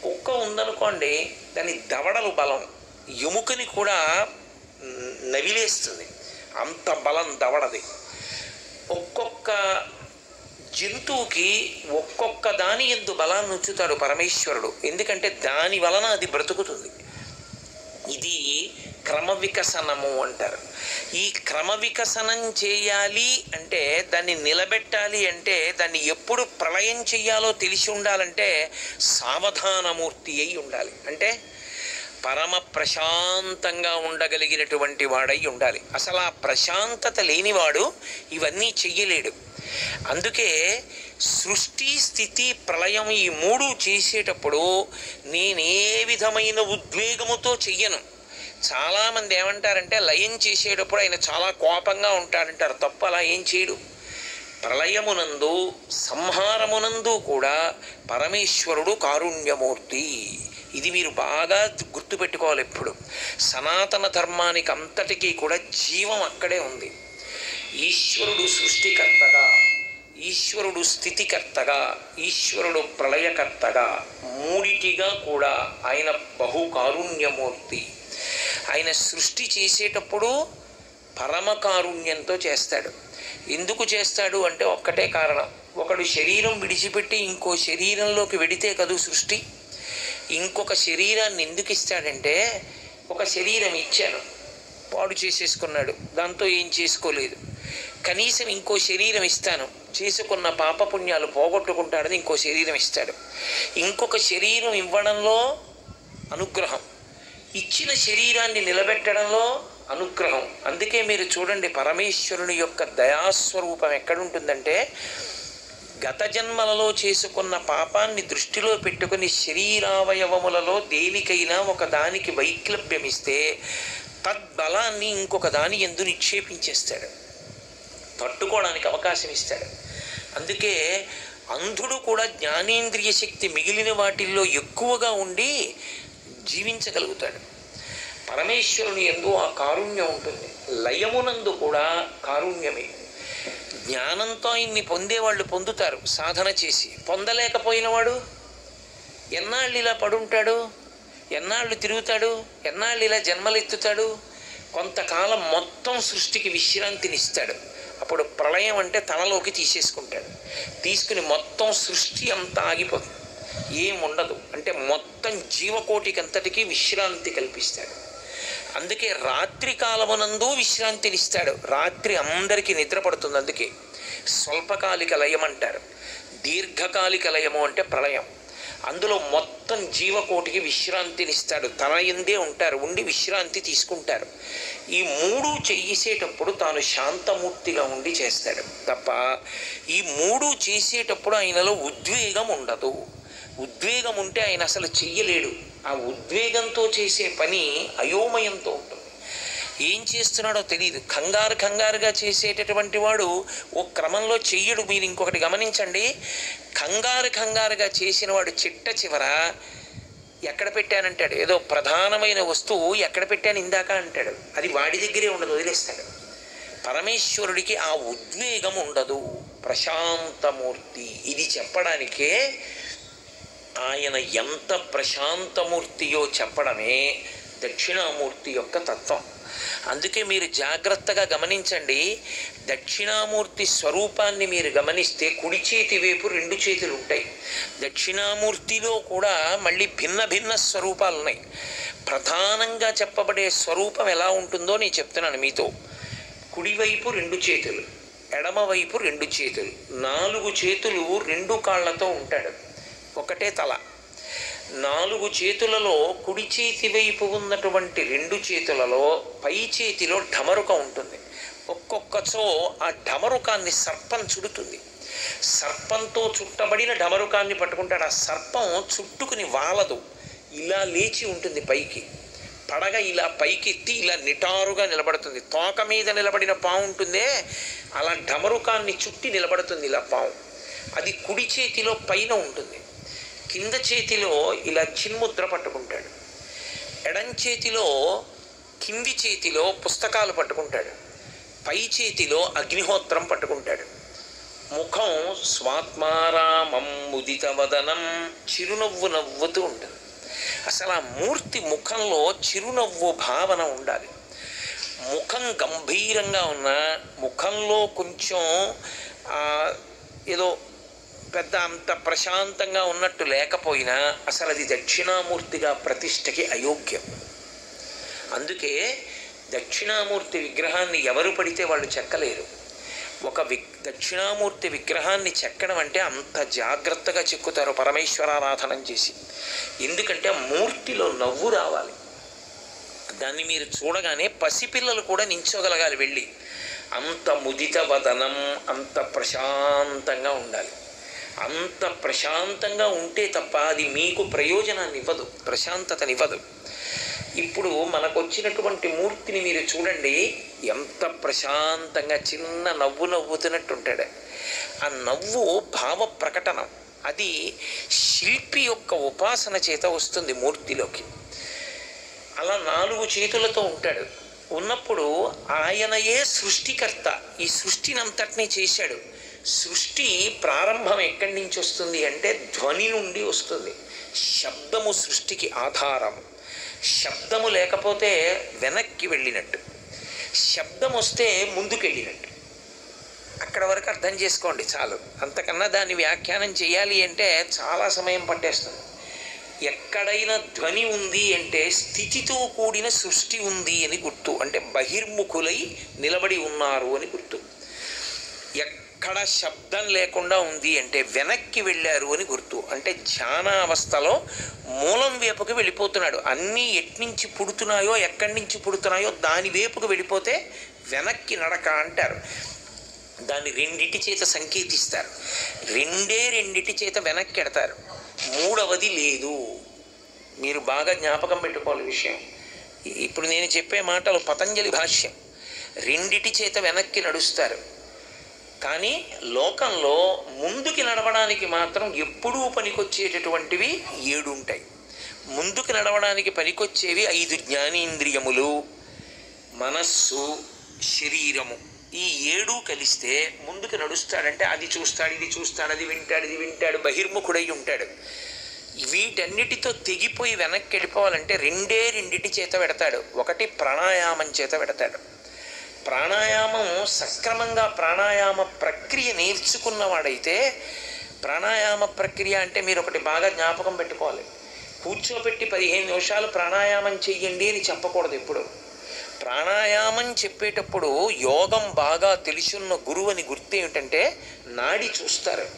కుక్క ఉందనుకోండి దాని దవడలు బలం ఎముకని కూడా నవిలేస్తుంది. అంత బలం దవడది. ఒక్కొక్క జంతువుకి ఒక్కొక్క దాని ఎందు బలాన్ని ఉంచుతాడు పరమేశ్వరుడు. ఎందుకంటే దాని వలన అది బ్రతుకుతుంది. ఇది క్రమ వికసనము అంటారు. ఈ క్రమ వికసనం చేయాలి అంటే దాన్ని నిలబెట్టాలి అంటే దాన్ని ఎప్పుడు ప్రళయం చెయ్యాలో తెలిసి ఉండాలంటే సావధానమూర్తి అయి ఉండాలి. అంటే పరమ ప్రశాంతంగా ఉండగలిగినటువంటి వాడై ఉండాలి. అసలు ఆ ప్రశాంతత లేనివాడు ఇవన్నీ చెయ్యలేడు. అందుకే సృష్టి స్థితి ప్రళయం ఈ మూడు చేసేటప్పుడు నేనే విధమైన ఉద్వేగముతో చెయ్యను. చాలామంది ఏమంటారంటే లయం చేసేటప్పుడు ఆయన చాలా కోపంగా ఉంటాడంటారు. తప్ప అలా ఏం చేయడు. ప్రళయమునందు సంహారమునందు కూడా పరమేశ్వరుడు కారుణ్యమూర్తి. ఇది మీరు బాగా గుర్తుపెట్టుకోవాలి ఎప్పుడు. సనాతన ధర్మానికి అంతటికీ కూడా జీవం అక్కడే ఉంది. ఈశ్వరుడు సృష్టికర్తగా ఈశ్వరుడు స్థితికర్తగా ఈశ్వరుడు ప్రళయకర్తగా మూడిటిగా కూడా ఆయన బహు కారుణ్యమూర్తి ఆయన సృష్టి చేసేటప్పుడు పరమ కారుణ్యంతో చేస్తాడు. ఎందుకు చేస్తాడు అంటే ఒక్కటే కారణం. ఒకడు శరీరం విడిచిపెట్టి ఇంకో శరీరంలోకి వెడితే కదూ సృష్టి? ఇంకొక శరీరాన్ని ఎందుకు ఇస్తాడంటే ఒక శరీరం ఇచ్చాను పాడు చేసేసుకున్నాడు. దాంతో ఏం చేసుకోలేదు. కనీసం ఇంకో శరీరం ఇస్తాను. చేసుకున్న పాపపుణ్యాలు పోగొట్టుకుంటాడని ఇంకో శరీరం ఇస్తాడు. ఇంకొక శరీరం ఇవ్వడంలో అనుగ్రహం. ఇచ్చిన శరీరాన్ని నిలబెట్టడంలో అనుగ్రహం. అందుకే మీరు చూడండి పరమేశ్వరుని యొక్క దయాస్వరూపం ఎక్కడుంటుందంటే గత జన్మలలో చేసుకున్న పాపాన్ని దృష్టిలో పెట్టుకుని శరీరావయవములలో దేనికైనా ఒక దానికి వైక్లభ్యమిస్తే తద్బలాన్ని ఇంకొక దాని ఎందు నిక్షేపించేస్తాడు. తట్టుకోవడానికి అవకాశం ఇస్తాడు. అందుకే అంధుడు కూడా జ్ఞానేంద్రియ శక్తి మిగిలిన వాటిల్లో ఎక్కువగా ఉండి జీవించగలుగుతాడు. పరమేశ్వరుని ఎందు ఆ కారుణ్యం ఉంటుంది. లయమునందు కూడా కారుణ్యమే. జ్ఞానంతో ఆయన్ని పొందేవాళ్ళు పొందుతారు సాధన చేసి. పొందలేకపోయినవాడు ఎన్నాళ్ళు ఇలా పడుంటాడు ఎన్నాళ్ళు తిరుగుతాడు ఎన్నాళ్ళు ఇలా జన్మలెత్తుతాడు కొంతకాలం మొత్తం సృష్టికి విశ్రాంతినిస్తాడు. అప్పుడు ప్రళయం అంటే తనలోకి తీసేసుకుంటాడు. తీసుకుని మొత్తం సృష్టి అంతా ఆగిపోతుంది. ఏం ఉండదు అంటే మొత్తం జీవకోటికి అంతటికీ విశ్రాంతి కల్పిస్తాడు. అందుకే రాత్రి కాలమునందు విశ్రాంతినిస్తాడు రాత్రి అందరికీ నిద్ర పడుతుంది అందుకే. స్వల్పకాలిక లయం అంటారు. దీర్ఘకాలిక లయము అంటే ప్రళయం. అందులో మొత్తం జీవకోటికి విశ్రాంతినిస్తాడు. తన ఎందే ఉంటారు. ఉండి విశ్రాంతి తీసుకుంటారు. ఈ మూడు చేసేటప్పుడు తాను శాంతమూర్తిగా ఉండి చేస్తాడు. తప్ప ఈ మూడు చేసేటప్పుడు ఆయనలో ఉద్వేగం ఉండదు. ఉద్వేగం ఉంటే ఆయన అసలు చెయ్యలేడు. ఆ ఉద్వేగంతో చేసే పని అయోమయంతో ఉంటుంది. ఏం చేస్తున్నాడో తెలియదు కంగారు కంగారుగా చేసేటటువంటి వాడు ఓ క్రమంలో చెయ్యడు. మీరు ఇంకొకటి గమనించండి. కంగారు కంగారుగా చేసిన వాడు చిట్ట చివర ఎక్కడ పెట్టానంటాడు? ఏదో ప్రధానమైన వస్తువు ఎక్కడ పెట్టాను ఇందాక అంటాడు. అది వాడి దగ్గరే ఉండదు వదిలేస్తాడు. పరమేశ్వరుడికి ఆ ఉద్వేగం ఉండదు. ప్రశాంతమూర్తి. ఇది చెప్పడానికే ఆయన ఎంత ప్రశాంతమూర్తియో చెప్పడమే దక్షిణామూర్తి యొక్క తత్వం. అందుకే మీరు జాగ్రత్తగా గమనించండి దక్షిణామూర్తి స్వరూపాన్ని మీరు గమనిస్తే కుడి చేతి వైపు రెండు చేతులు ఉంటాయి. దక్షిణామూర్తిలో కూడా మళ్ళీ భిన్న భిన్న స్వరూపాలు ఉన్నాయి. ప్రధానంగా చెప్పబడే స్వరూపం ఎలా ఉంటుందో నేను చెప్తున్నాను మీతో. కుడివైపు రెండు చేతులు ఎడమవైపు రెండు చేతులు నాలుగు చేతులు రెండు కాళ్ళతో ఉంటాడు. ఒకటే తల. నాలుగు చేతులలో కుడి చేతి వైపు ఉన్నటువంటి రెండు చేతులలో పై చేతిలో ఢమరుక ఉంటుంది. ఒక్కొక్కచో ఆ ఢమరుకాన్ని సర్పం చుడుతుంది. సర్పంతో చుట్టబడిన ఢమరుకాన్ని పట్టుకుంటాడు. ఆ సర్పం చుట్టుకుని వాలదు. ఇలా లేచి ఉంటుంది పైకి. పడగ ఇలా పైకెత్తి ఇలా నిటారుగా నిలబడుతుంది. తోక మీద నిలబడిన పావు ఉంటుందే అలా ఢమరుకాన్ని చుట్టి నిలబడుతుంది ఇలా పావు. అది కుడి చేతిలో పైన ఉంటుంది. కింద చేతిలో ఇలా చిన్ముద్ర పట్టుకుంటాడు. ఎడం చేతిలో కింది చేతిలో పుస్తకాలు పట్టుకుంటాడు. పై చేతిలో అగ్నిహోత్రం పట్టుకుంటాడు. ముఖం స్వాత్మారామం ముదిత వదనం చిరునవ్వు నవ్వుతూ ఉంటుంది. అసలు ఆ మూర్తి ముఖంలో చిరునవ్వు భావన ఉండాలి. ముఖం గంభీరంగా ఉన్న ముఖంలో కొంచెం ఏదో పెద్ద అంత ప్రశాంతంగా ఉన్నట్టు లేకపోయినా అసలు అది దక్షిణామూర్తిగా ప్రతిష్టకి అయోగ్యం. అందుకే దక్షిణామూర్తి విగ్రహాన్ని ఎవరు పడితే వాళ్ళు చెక్కలేరు. ఒక వి దక్షిణామూర్తి విగ్రహాన్ని చెక్కడం అంటే అంత జాగ్రత్తగా చెక్కుతారు పరమేశ్వరారాధనం చేసి. ఎందుకంటే ఆ మూర్తిలో నవ్వు రావాలి. దాన్ని మీరు చూడగానే పసిపిల్లలు కూడా నించోగలగాలి వెళ్ళి. అంత ముదిత వదనం అంత ప్రశాంతంగా ఉండాలి. అంత ప్రశాంతంగా ఉంటే తప్ప అది మీకు ప్రయోజనాన్ని ఇవ్వదు ప్రశాంతతనివ్వదు. ఇప్పుడు మనకు వచ్చినటువంటి మూర్తిని మీరు చూడండి ఎంత ప్రశాంతంగా చిన్న నవ్వు నవ్వుతున్నట్టు ఉంటాడు ఆ నవ్వు భావ ప్రకటన అది శిల్పి యొక్క ఉపాసన చేత వస్తుంది మూర్తిలోకి. అలా నాలుగు చేతులతో ఉంటాడు. ఉన్నప్పుడు ఆయనయే సృష్టికర్త ఈ సృష్టినంతటినీ చేశాడు. సృష్టి ప్రారంభం ఎక్కడి నుంచి వస్తుంది అంటే ధ్వని నుండి వస్తుంది. శబ్దము సృష్టికి ఆధారం. శబ్దము లేకపోతే వెనక్కి వెళ్ళినట్టు. శబ్దం వస్తే ముందుకెళ్ళినట్టు. అక్కడ వరకు అర్థం చేసుకోండి చాలు. అంతకన్నా దాన్ని వ్యాఖ్యానం చేయాలి అంటే చాలా సమయం పట్టేస్తుంది. ఎక్కడైనా ధ్వని ఉంది అంటే స్థితితో కూడిన సృష్టి ఉంది అని గుర్తు. అంటే బహిర్ముఖులై నిలబడి ఉన్నారు అని గుర్తు. ఎక్కడ శబ్దం లేకుండా ఉంది అంటే వెనక్కి వెళ్ళారు అని గుర్తు. అంటే ధ్యానావస్థలో మూలం వైపుకి వెళ్ళిపోతున్నాడు. అన్నీ ఎట్నుంచి పుడుతున్నాయో ఎక్కడి నుంచి పుడుతున్నాయో దాని వైపుకు వెళ్ళిపోతే వెనక్కి నడక అంటారు. దాన్ని రెండిటి చేత సంకేతిస్తారు. రెండే రెండిటి చేత వెనక్కి ఎడతారు. మూడవది లేదు. మీరు బాగా జ్ఞాపకం పెట్టుకోవాలి విషయం. ఇప్పుడు నేను చెప్పే మాటలు పతంజలి భాష్యం. రెండిటి చేత వెనక్కి నడుస్తారు. కానీ లోకంలో ముందుకి నడవడానికి మాత్రం ఎప్పుడూ పనికొచ్చేటటువంటివి ఏడు ఉంటాయి ముందుకు నడవడానికి పనికొచ్చేవి ఐదు జ్ఞానేంద్రియములు మనస్సు శరీరము. ఈ ఏడు కలిస్తే ముందుకు నడుస్తాడంటే అది చూస్తాడు ఇది చూస్తాడు అది వింటాడు ఇది వింటాడు బహిర్ముఖుడై ఉంటాడు. వీటన్నిటితో తెగిపోయి వెనక్కి వెళ్ళిపోవాలంటే రెండే రెండిటి చేత పెడతాడు. ఒకటి ప్రాణాయామం చేత పెడతాడు. ప్రాణాయామం సక్రమంగా ప్రాణాయామ ప్రక్రియ నేర్చుకున్నవాడైతే ప్రాణాయామ ప్రక్రియ అంటే మీరు ఒకటి బాగా జ్ఞాపకం పెట్టుకోవాలి. కూర్చోబెట్టి పదిహేను నిమిషాలు ప్రాణాయామం చెయ్యండి అని చెప్పకూడదు ఎప్పుడు. ప్రాణాయామం చెప్పేటప్పుడు యోగం బాగా తెలిసున్న గురువు అని గుర్తు ఏమిటంటే నాడి చూస్తారు.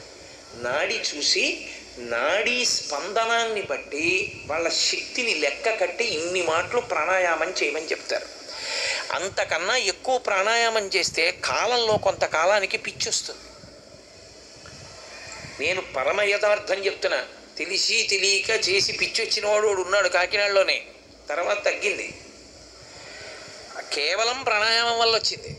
నాడి చూసి నాడీ స్పందనాన్ని బట్టి వాళ్ళ శక్తిని లెక్క కట్టి ఇన్ని మాటలు ప్రాణాయామం చేయమని చెప్తారు. అంతకన్నా ఎక్కువ ప్రాణాయామం చేస్తే కాలంలో కొంతకాలానికి పిచ్చి వస్తుంది నేను పరమ యథార్థం చెప్తున్నా తెలిసి తెలియక చేసి పిచ్చి వచ్చిన వాడు ఉన్నాడు కాకినాడలోనే. తర్వాత తగ్గింది. కేవలం ప్రాణాయామం వల్ల వచ్చింది.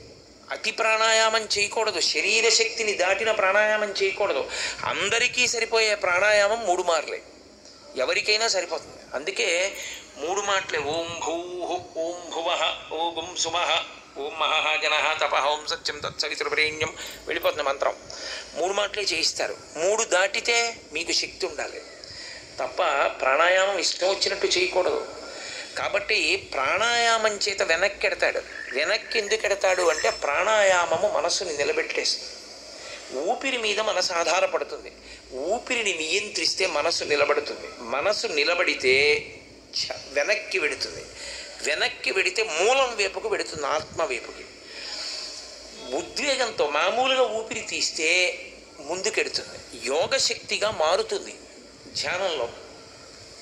అతి ప్రాణాయామం చేయకూడదు. శరీర శక్తిని దాటిన ప్రాణాయామం చేయకూడదు. అందరికీ సరిపోయే ప్రాణాయామం మూడు మార్లే. ఎవరికైనా సరిపోతుంది. అందుకే మూడు మాటలే. ఓం భూహు ఓం భువ ఓం సుమ ఓం మహాజన తప ఓం సత్యం తత్సవితృపరేణ్యం వెళ్ళిపోతుంది మంత్రం. మూడు మాటలే చేయిస్తారు. మూడు దాటితే మీకు శక్తి ఉండాలి. తప్ప ప్రాణాయామం ఇష్టం వచ్చినట్టు చేయకూడదు. కాబట్టి ప్రాణాయామం చేత వెనక్కి ఎడతాడు. వెనక్కి ఎందుకు ఎడతాడు అంటే ప్రాణాయామము మనసుని నిలబెట్టేస్తుంది ఊపిరి మీద మనసు ఆధారపడుతుంది. ఊపిరిని నియంత్రిస్తే మనసు నిలబడుతుంది. మనసు నిలబడితే ఛ- వెనక్కి వెడుతుంది. వెనక్కి వెడితే మూలం వైపుకు వెడుతుంది ఆత్మ వైపుకి. ఉద్వేగంతో మామూలుగా ఊపిరి తీస్తే ముందుకెడుతుంది. యోగ శక్తిగా మారుతుంది. ధ్యానంలో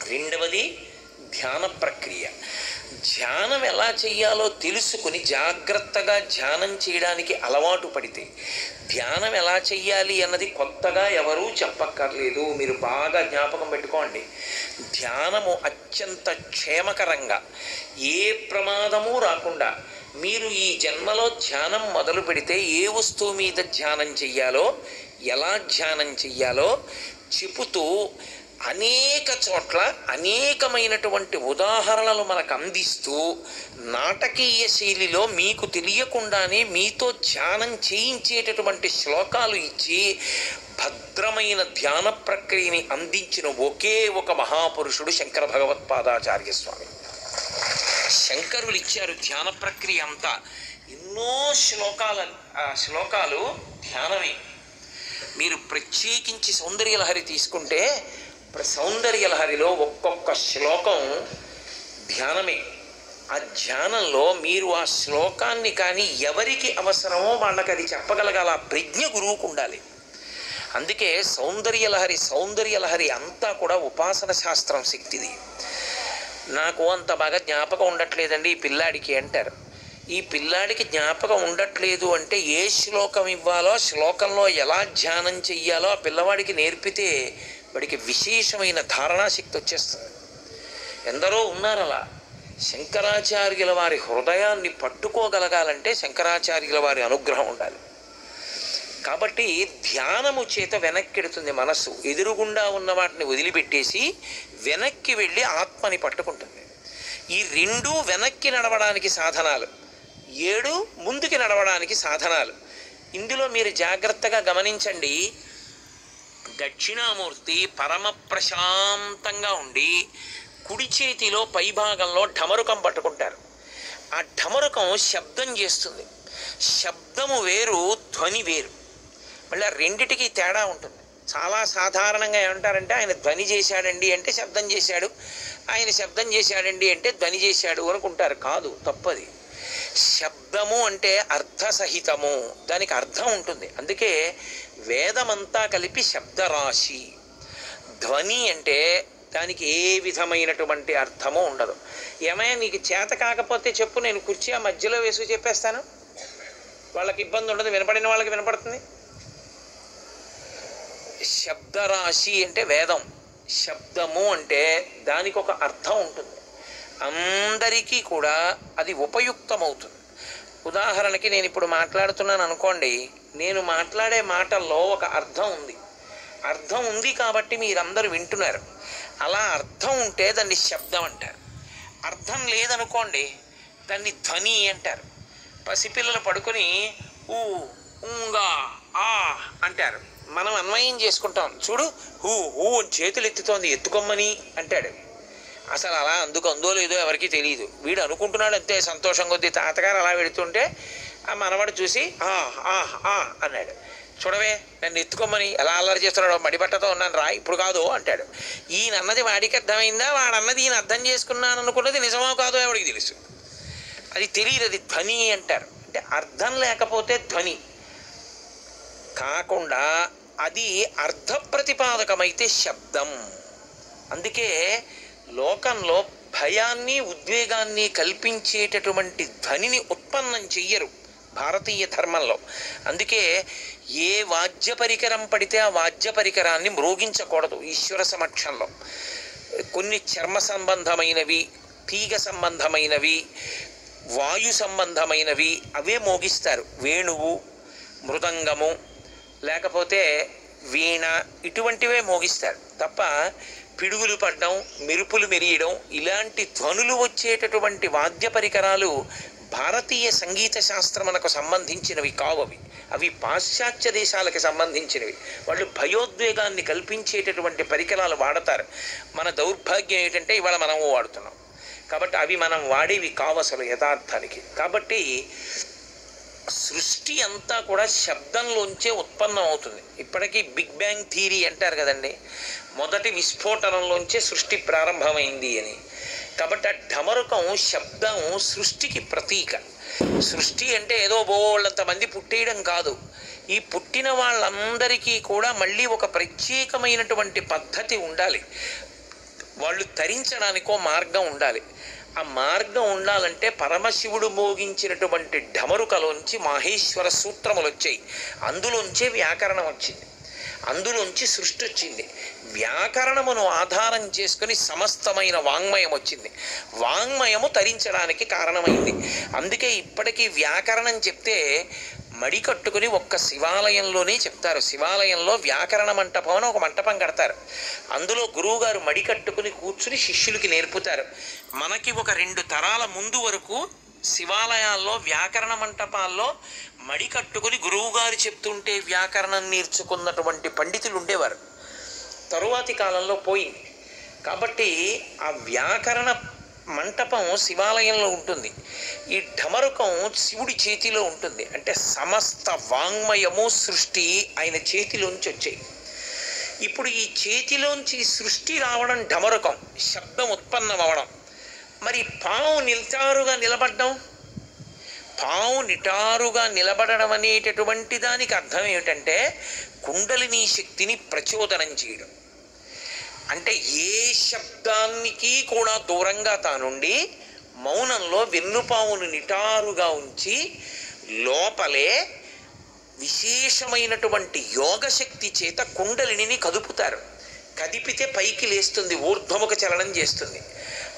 రెండవది ధ్యాన ప్రక్రియ. ధ్యానం ఎలా చేయాలో తెలుసుకుని జాగ్రత్తగా ధ్యానం చేయడానికి అలవాటు పడితే ధ్యానం ఎలా చెయ్యాలి అన్నది కొత్తగా ఎవరూ చెప్పక్కర్లేదు. మీరు బాగా జ్ఞాపకం పెట్టుకోండి. ధ్యానము అత్యంత క్షేమకరంగా ఏ ప్రమాదము రాకుండా మీరు ఈ జన్మలో ధ్యానం మొదలు పెడితే ఏ వస్తువు మీద ధ్యానం చెయ్యాలో ఎలా ధ్యానం చెయ్యాలో చెబుతూ అనేక చోట్ల అనేకమైనటువంటి ఉదాహరణలు మనకు అందిస్తూ నాటకీయ శైలిలో మీకు తెలియకుండానే మీతో ధ్యానం చేయించేటటువంటి శ్లోకాలు ఇచ్చి భద్రమైన ధ్యాన ప్రక్రియని అందించిన ఒకే ఒక మహాపురుషుడు శంకర భగవత్పాదాచార్య స్వామి. శంకరులు ఇచ్చారు ధ్యాన ప్రక్రియ అంతా. ఎన్నో శ్లోకాల శ్లోకాలు ధ్యానమే. మీరు ప్రత్యేకించి సౌందర్యలహరి తీసుకుంటే సౌందర్యలహరిలో ఒక్కొక్క శ్లోకం ధ్యానమే. ఆ ధ్యానంలో మీరు ఆ శ్లోకాన్ని కానీ ఎవరికి అవసరమో వాళ్ళకి అది చెప్పగలగాల ప్రజ్ఞ గురువుకు ఉండాలి. అందుకే సౌందర్యలహరి సౌందర్యలహరి అంతా కూడా ఉపాసన శాస్త్రం శక్తిది. నాకు అంత బాగా జ్ఞాపకం ఉండట్లేదండి ఈ పిల్లాడికి అంటారు. ఈ పిల్లాడికి జ్ఞాపకం ఉండట్లేదు అంటే ఏ శ్లోకం ఇవ్వాలో శ్లోకంలో ఎలా ధ్యానం చెయ్యాలో ఆ పిల్లవాడికి నేర్పితే వాడికి విశేషమైన ధారణాశక్తి వచ్చేస్తుంది. ఎందరో ఉన్నారు అలా శంకరాచార్యుల వారి హృదయాన్ని పట్టుకోగలగాలంటే శంకరాచార్యుల వారి అనుగ్రహం ఉండాలి. కాబట్టి ధ్యానము చేత వెనక్కిడుతుంది మనస్సు. ఎదురుగుండా ఉన్న వాటిని వదిలిపెట్టేసి వెనక్కి వెళ్ళి ఆత్మని పట్టుకుంటుంది. ఈ రెండు వెనక్కి నడవడానికి సాధనాలు. ఏడు ముందుకి నడవడానికి సాధనాలు. ఇందులో మీరు జాగ్రత్తగా గమనించండి దక్షిణామూర్తి పరమ ప్రశాంతంగా ఉండి కుడి చేతిలో పైభాగంలో ఢమరుకం పట్టుకుంటారు. ఆ ఢమరుకం శబ్దం చేస్తుంది. శబ్దము వేరు ధ్వని వేరు. మళ్ళీ రెండిటికి తేడా ఉంటుంది. చాలా సాధారణంగా ఏమంటారంటే ఆయన ధ్వని చేశాడండి అంటే శబ్దం చేశాడు. ఆయన శబ్దం చేశాడండి అంటే ధ్వని చేశాడు అనుకుంటారు. కాదు తప్పది. శబ్దము అంటే అర్థసహితము. దానికి అర్థం ఉంటుంది. అందుకే వేదమంతా కలిపి శబ్దరాశి. ధ్వని అంటే దానికి ఏ విధమైనటువంటి అర్థము ఉండదు. ఏమైనా నీకు చేత కాకపోతే చెప్పు నేను కుర్చీ ఆ మధ్యలో వేసి చెప్పేస్తాను. వాళ్ళకి ఇబ్బంది ఉండదు. వినపడిన వాళ్ళకి వినపడుతుంది. శబ్దరాశి అంటే వేదం. శబ్దము అంటే దానికి ఒక అర్థం ఉంటుంది. అందరికీ కూడా అది ఉపయుక్తమవుతుంది. ఉదాహరణకి నేను ఇప్పుడు మాట్లాడుతున్నాను అనుకోండి నేను మాట్లాడే మాటల్లో ఒక అర్థం ఉంది. అర్థం ఉంది కాబట్టి మీరందరూ వింటున్నారు. అలా అర్థం ఉంటే దాన్ని శబ్దం అంటారు. అర్థం లేదనుకోండి దాన్ని ధ్వని అంటారు. పసిపిల్లలు పడుకొని ఊ ఉంగా ఆ అంటారు. మనం అన్వయం చేసుకుంటాం. చూడు హూ హూ చేతులు ఎత్తుతోంది ఎత్తుకోమ్మని అంటాడు. అసలు అలా అందుకు అందో లేదో ఎవరికీ తెలియదు వీడు అనుకుంటున్నాడు అంతే సంతోషం కొద్దీ తాతగారు అలా పెడుతుంటే ఆ మనవాడు చూసి ఆ ఆ ఆ అన్నాడు. చూడవే నన్ను ఎత్తుకోమని ఎలా అల్లరి చేస్తున్నాడో మడిబట్టతో ఉన్నాను రా ఇప్పుడు కాదు అంటాడు. ఈయన అన్నది వాడికి అర్థమైందా? వాడన్నది ఈయన అర్థం చేసుకున్నాను అనుకున్నది నిజమో కాదో ఎవడికి తెలుసు. అది తెలియదు అది ధ్వని అంటారు. అంటే అర్థం లేకపోతే ధ్వని. కాకుండా అది అర్థ ప్రతిపాదకమైతే శబ్దం. అందుకే లోకంలో భయాన్ని ఉద్వేగాన్ని కల్పించేటటువంటి ధ్వనిని ఉత్పన్నం చెయ్యరు భారతీయ ధర్మంలో. అందుకే ఏ వాద్య పరికరం పడితే ఆ వాద్య పరికరాన్ని మ్రోగించకూడదు ఈశ్వర సమక్షంలో. కొన్ని చర్మ సంబంధమైనవి తీగ సంబంధమైనవి వాయు సంబంధమైనవి అవే మోగిస్తారు. వేణువు మృదంగము లేకపోతే వీణ ఇటువంటివే మోగిస్తారు. తప్ప పిడుగులు పడడం మెరుపులు మెరియడం ఇలాంటి ధ్వనులు వచ్చేటటువంటి వాద్య పరికరాలు భారతీయ సంగీత శాస్త్రమునకు సంబంధించినవి కావవి అవి పాశ్చాత్య దేశాలకు సంబంధించినవి. వాళ్ళు భయోద్వేగాన్ని కల్పించేటటువంటి పరికరాలు వాడతారు. మన దౌర్భాగ్యం ఏంటంటే ఇవాళ మనము వాడుతున్నాం. కాబట్టి అవి మనం వాడేవి కావు అసలు యథార్థానికి. కాబట్టి సృష్టి అంతా కూడా శబ్దంలోంచే ఉత్పన్నం అవుతుంది ఇప్పటికీ బిగ్ బ్యాంగ్ థీరీ అంటారు కదండి. మొదటి విస్ఫోటనంలోంచే సృష్టి ప్రారంభమైంది అని. కాబట్టి ఆ ఢమరుకం శబ్దం సృష్టికి ప్రతీక. సృష్టి అంటే ఏదో బోళ్ళంత మంది పుట్టేయడం కాదు. ఈ పుట్టిన వాళ్ళందరికీ కూడా మళ్ళీ ఒక ప్రత్యేకమైనటువంటి పద్ధతి ఉండాలి. వాళ్ళు తరించడానికో మార్గం ఉండాలి. ఆ మార్గం ఉండాలంటే పరమశివుడు మోగించినటువంటి ఢమరుకలోంచి మాహేశ్వర సూత్రములు వచ్చాయి అందులోంచే వ్యాకరణం వచ్చింది. అందులోంచి సృష్టి వచ్చింది. వ్యాకరణమును ఆధారం చేసుకుని సమస్తమైన వాంగ్మయం వచ్చింది. వాంగ్మయము తరించడానికి కారణమైంది. అందుకే ఇప్పటికీ వ్యాకరణం చెప్తే మడి కట్టుకుని ఒక్క శివాలయంలోనే చెప్తారు. శివాలయంలో వ్యాకరణ మంటపం అని ఒక మంటపం కడతారు. అందులో గురువుగారు మడి కట్టుకుని కూర్చుని శిష్యులకి నేర్పుతారు. మనకి ఒక రెండు తరాల ముందు వరకు శివాలయాల్లో వ్యాకరణ మంటపాల్లో మడి కట్టుకుని గురువుగారు చెప్తుంటే వ్యాకరణం నేర్చుకున్నటువంటి పండితులు ఉండేవారు. తరువాతి కాలంలో పోయింది. కాబట్టి ఆ వ్యాకరణ మంటపం శివాలయంలో ఉంటుంది. ఈ ఢమరుకం శివుడి చేతిలో ఉంటుంది. అంటే సమస్త వాంగ్మయము సృష్టి ఆయన చేతిలోంచి వచ్చాయి. ఇప్పుడు ఈ చేతిలోంచి సృష్టి రావడం ఢమరుకం. శబ్దం ఉత్పన్నం అవడం మరి పాము నిల్చారుగా నిలబడ్డం? పాము నిటారుగా నిలబడడం అనేటటువంటి దానికి అర్థం ఏమిటంటే కుండలిని శక్తిని ప్రచోదనం చేయడం. అంటే ఏ శబ్దానికి కూడా దూరంగా తానుండి మౌనంలో వెన్నుపావును నిటారుగా ఉంచి లోపలే విశేషమైనటువంటి యోగశక్తి చేత కుండలిని కదుపుతారు. కదిపితే పైకి లేస్తుంది ఊర్ధ్వముఖ చలనం చేస్తుంది.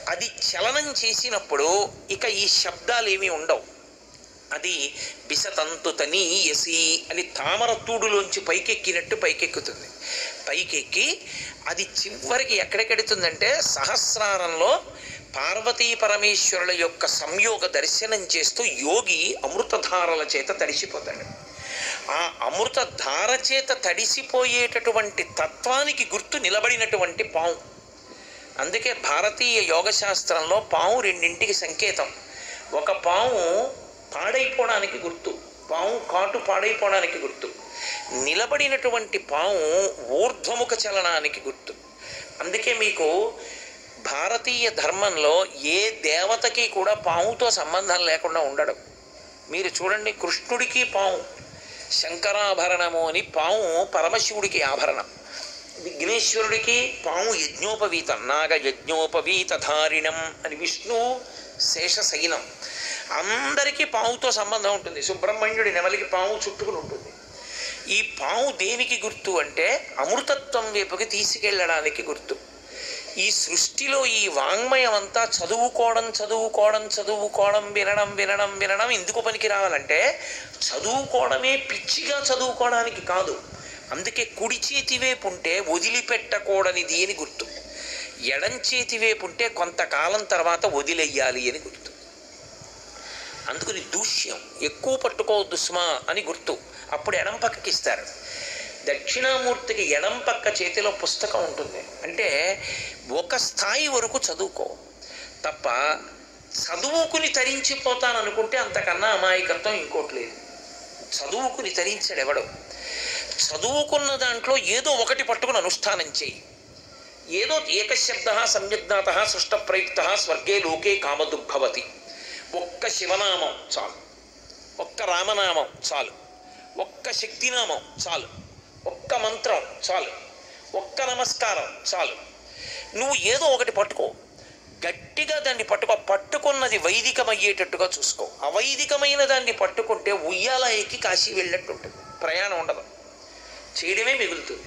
అది చలనం చేసినప్పుడు ఇక ఈ శబ్దాలు ఏమీ ఉండవు. అది బిసతంతుతని ఎసి అని తామర తూడులోంచి పైకెక్కినట్టు పైకెక్కుతుంది. పైకెక్కి అది చివరికి ఎక్కడికెడుతుందంటే సహస్రారంలో పార్వతీ పరమేశ్వరుల యొక్క సంయోగ దర్శనం చేస్తూ యోగి అమృతధారల చేత తడిసిపోతాడు. ఆ అమృతధార చేత తడిసిపోయేటటువంటి తత్వానికి గుర్తు నిలబడినటువంటి పాము. అందుకే భారతీయ యోగశాస్త్రంలో పాము రెండింటికి సంకేతం. ఒక పాము పాడైపోవడానికి గుర్తు. పాము కాటు పాడైపోవడానికి గుర్తు. నిలబడినటువంటి పాము ఊర్ధ్వముఖ చలనానికి గుర్తు. అందుకే మీకు భారతీయ ధర్మంలో ఏ దేవతకి కూడా పాముతో సంబంధం లేకుండా ఉండడం. మీరు చూడండి కృష్ణుడికి పాము శంకరాభరణము అని పాము పరమశివుడికి ఆభరణం. విఘ్నేశ్వరుడికి పాము యజ్ఞోపవీతం నాగ యజ్ఞోపవీత ధారిణం అని విష్ణువు శేషశైనం అందరికీ పాముతో సంబంధం ఉంటుంది. సుబ్రహ్మణ్యుడి నెమలికి పాము చుట్టుకుని ఉంటుంది. ఈ పాము దేనికి గుర్తు అంటే అమృతత్వం వైపుకి తీసుకెళ్ళడానికి గుర్తు. ఈ సృష్టిలో ఈ వాంగ్మయం అంతా చదువుకోవడం చదువుకోవడం చదువుకోవడం వినడం వినడం వినడం ఎందుకు పనికి రావాలంటే చదువుకోవడమే పిచ్చిగా చదువుకోవడానికి కాదు. అందుకే కుడి చేతి వైపు ఉంటే వదిలిపెట్టకూడనిది అని గుర్తు. ఎడం చేతి వైపు ఉంటే కొంతకాలం తర్వాత వదిలేయాలి అని గుర్తు. అందుకని దూష్యం ఎక్కువ పట్టుకోవద్దు సుమా అని గుర్తు. అప్పుడు ఎడం పక్కకి ఇస్తారు. దక్షిణామూర్తికి ఎడం పక్క చేతిలో పుస్తకం ఉంటుంది. అంటే ఒక స్థాయి వరకు చదువుకో. తప్ప చదువుకుని తరించిపోతాను అనుకుంటే అంతకన్నా అమాయకత్వం ఇంకోటి లేదు. చదువుకుని తరించాడు ఎవడు? చదువుకున్న దాంట్లో ఏదో ఒకటి పట్టుకుని అనుష్ఠానం చేయి. ఏదో ఏకశబ్ద సంయజ్ఞాత సృష్ట ప్రయుక్త స్వర్గే లోకే కామదుర్భవతి. ఒక్క శివనామం చాలు. ఒక్క రామనామం చాలు. ఒక్క శక్తినామం చాలు. ఒక్క మంత్రం చాలు. ఒక్క నమస్కారం చాలు. నువ్వు ఏదో ఒకటి పట్టుకో. గట్టిగా దాన్ని పట్టుకో. పట్టుకున్నది వైదికమయ్యేటట్టుగా చూసుకో. అవైదికమైన దాన్ని పట్టుకుంటే ఉయ్యాల ఎక్కి కాశీ వెళ్ళినట్టు ఉంటుంది. ప్రయాణం ఉండదు. చేయడమే మిగులుతుంది.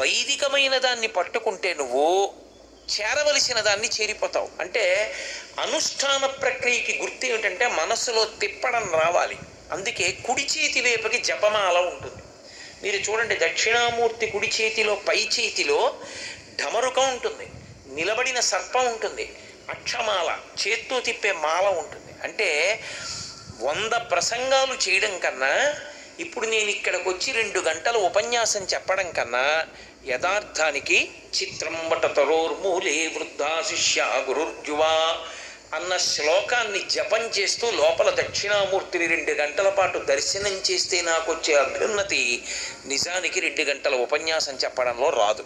వైదికమైన దాన్ని పట్టుకుంటే నువ్వు చేరవలసిన దాన్ని చేరిపోతావు. అంటే అనుష్ఠాన ప్రక్రియకి గుర్తు ఏమిటంటే మనసులో తిప్పడం రావాలి. అందుకే కుడి చేతి వైపుకి జపమాల ఉంటుంది. మీరు చూడండి దక్షిణామూర్తి కుడి చేతిలో పై చేతిలో ఢమరుకం ఉంటుంది. నిలబడిన సర్పం ఉంటుంది. అక్షమాల చేత్తో తిప్పే మాల ఉంటుంది. అంటే వంద ప్రసంగాలు చేయడం కన్నా ఇప్పుడు నేను ఇక్కడికి వచ్చి రెండు గంటల ఉపన్యాసం చెప్పడం కన్నా యథార్థానికి చిత్రం వటతరోర్మూలే వృద్ధా శిష్య గురుర్జువా అన్న శ్లోకాన్ని జపం చేస్తూ లోపల దక్షిణామూర్తిని రెండు గంటల పాటు దర్శనం చేస్తే నాకు వచ్చే అభ్యున్నతి నిజానికి రెండు గంటల ఉపన్యాసం చెప్పడంలో రాదు.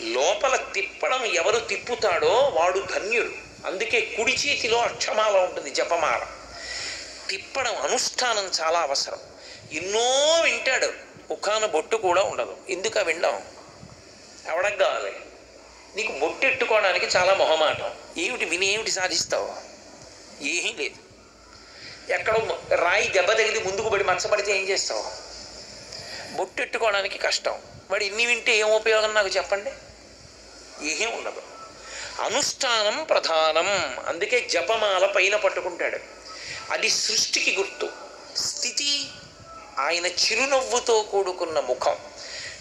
లోపల తిప్పడం ఎవరు తిప్పుతాడో వాడు ధన్యుడు. అందుకే కుడి చేతిలో అక్షమాల ఉంటుంది జపమాల. తిప్పడం అనుష్ఠానం చాలా అవసరం. ఎన్నో వింటాడు. ఉఖాన బొట్టు కూడా ఉండదు. ఎందుకు ఆ వినడం ఎవడకు కావాలి నీకు బొట్టెట్టుకోవడానికి చాలా మొహమాటం. ఏమిటి విని ఏమిటి సాధిస్తావు? ఏమీ లేదు. ఎక్కడో రాయి దెబ్బ తగిలి ముందుకు పడి మచ్చబడితే ఏం చేస్తావు? బొట్టెట్టుకోవడానికి కష్టం. వాడు ఇన్ని వింటే ఏం ఉపయోగం నాకు చెప్పండి? ఏమీ ఉండదు. అనుష్ఠానం ప్రధానం. అందుకే జపమాల పైన పట్టుకుంటాడు. అది సృష్టికి గుర్తు. స్థితి ఆయన చిరునవ్వుతో కూడుకున్న ముఖం.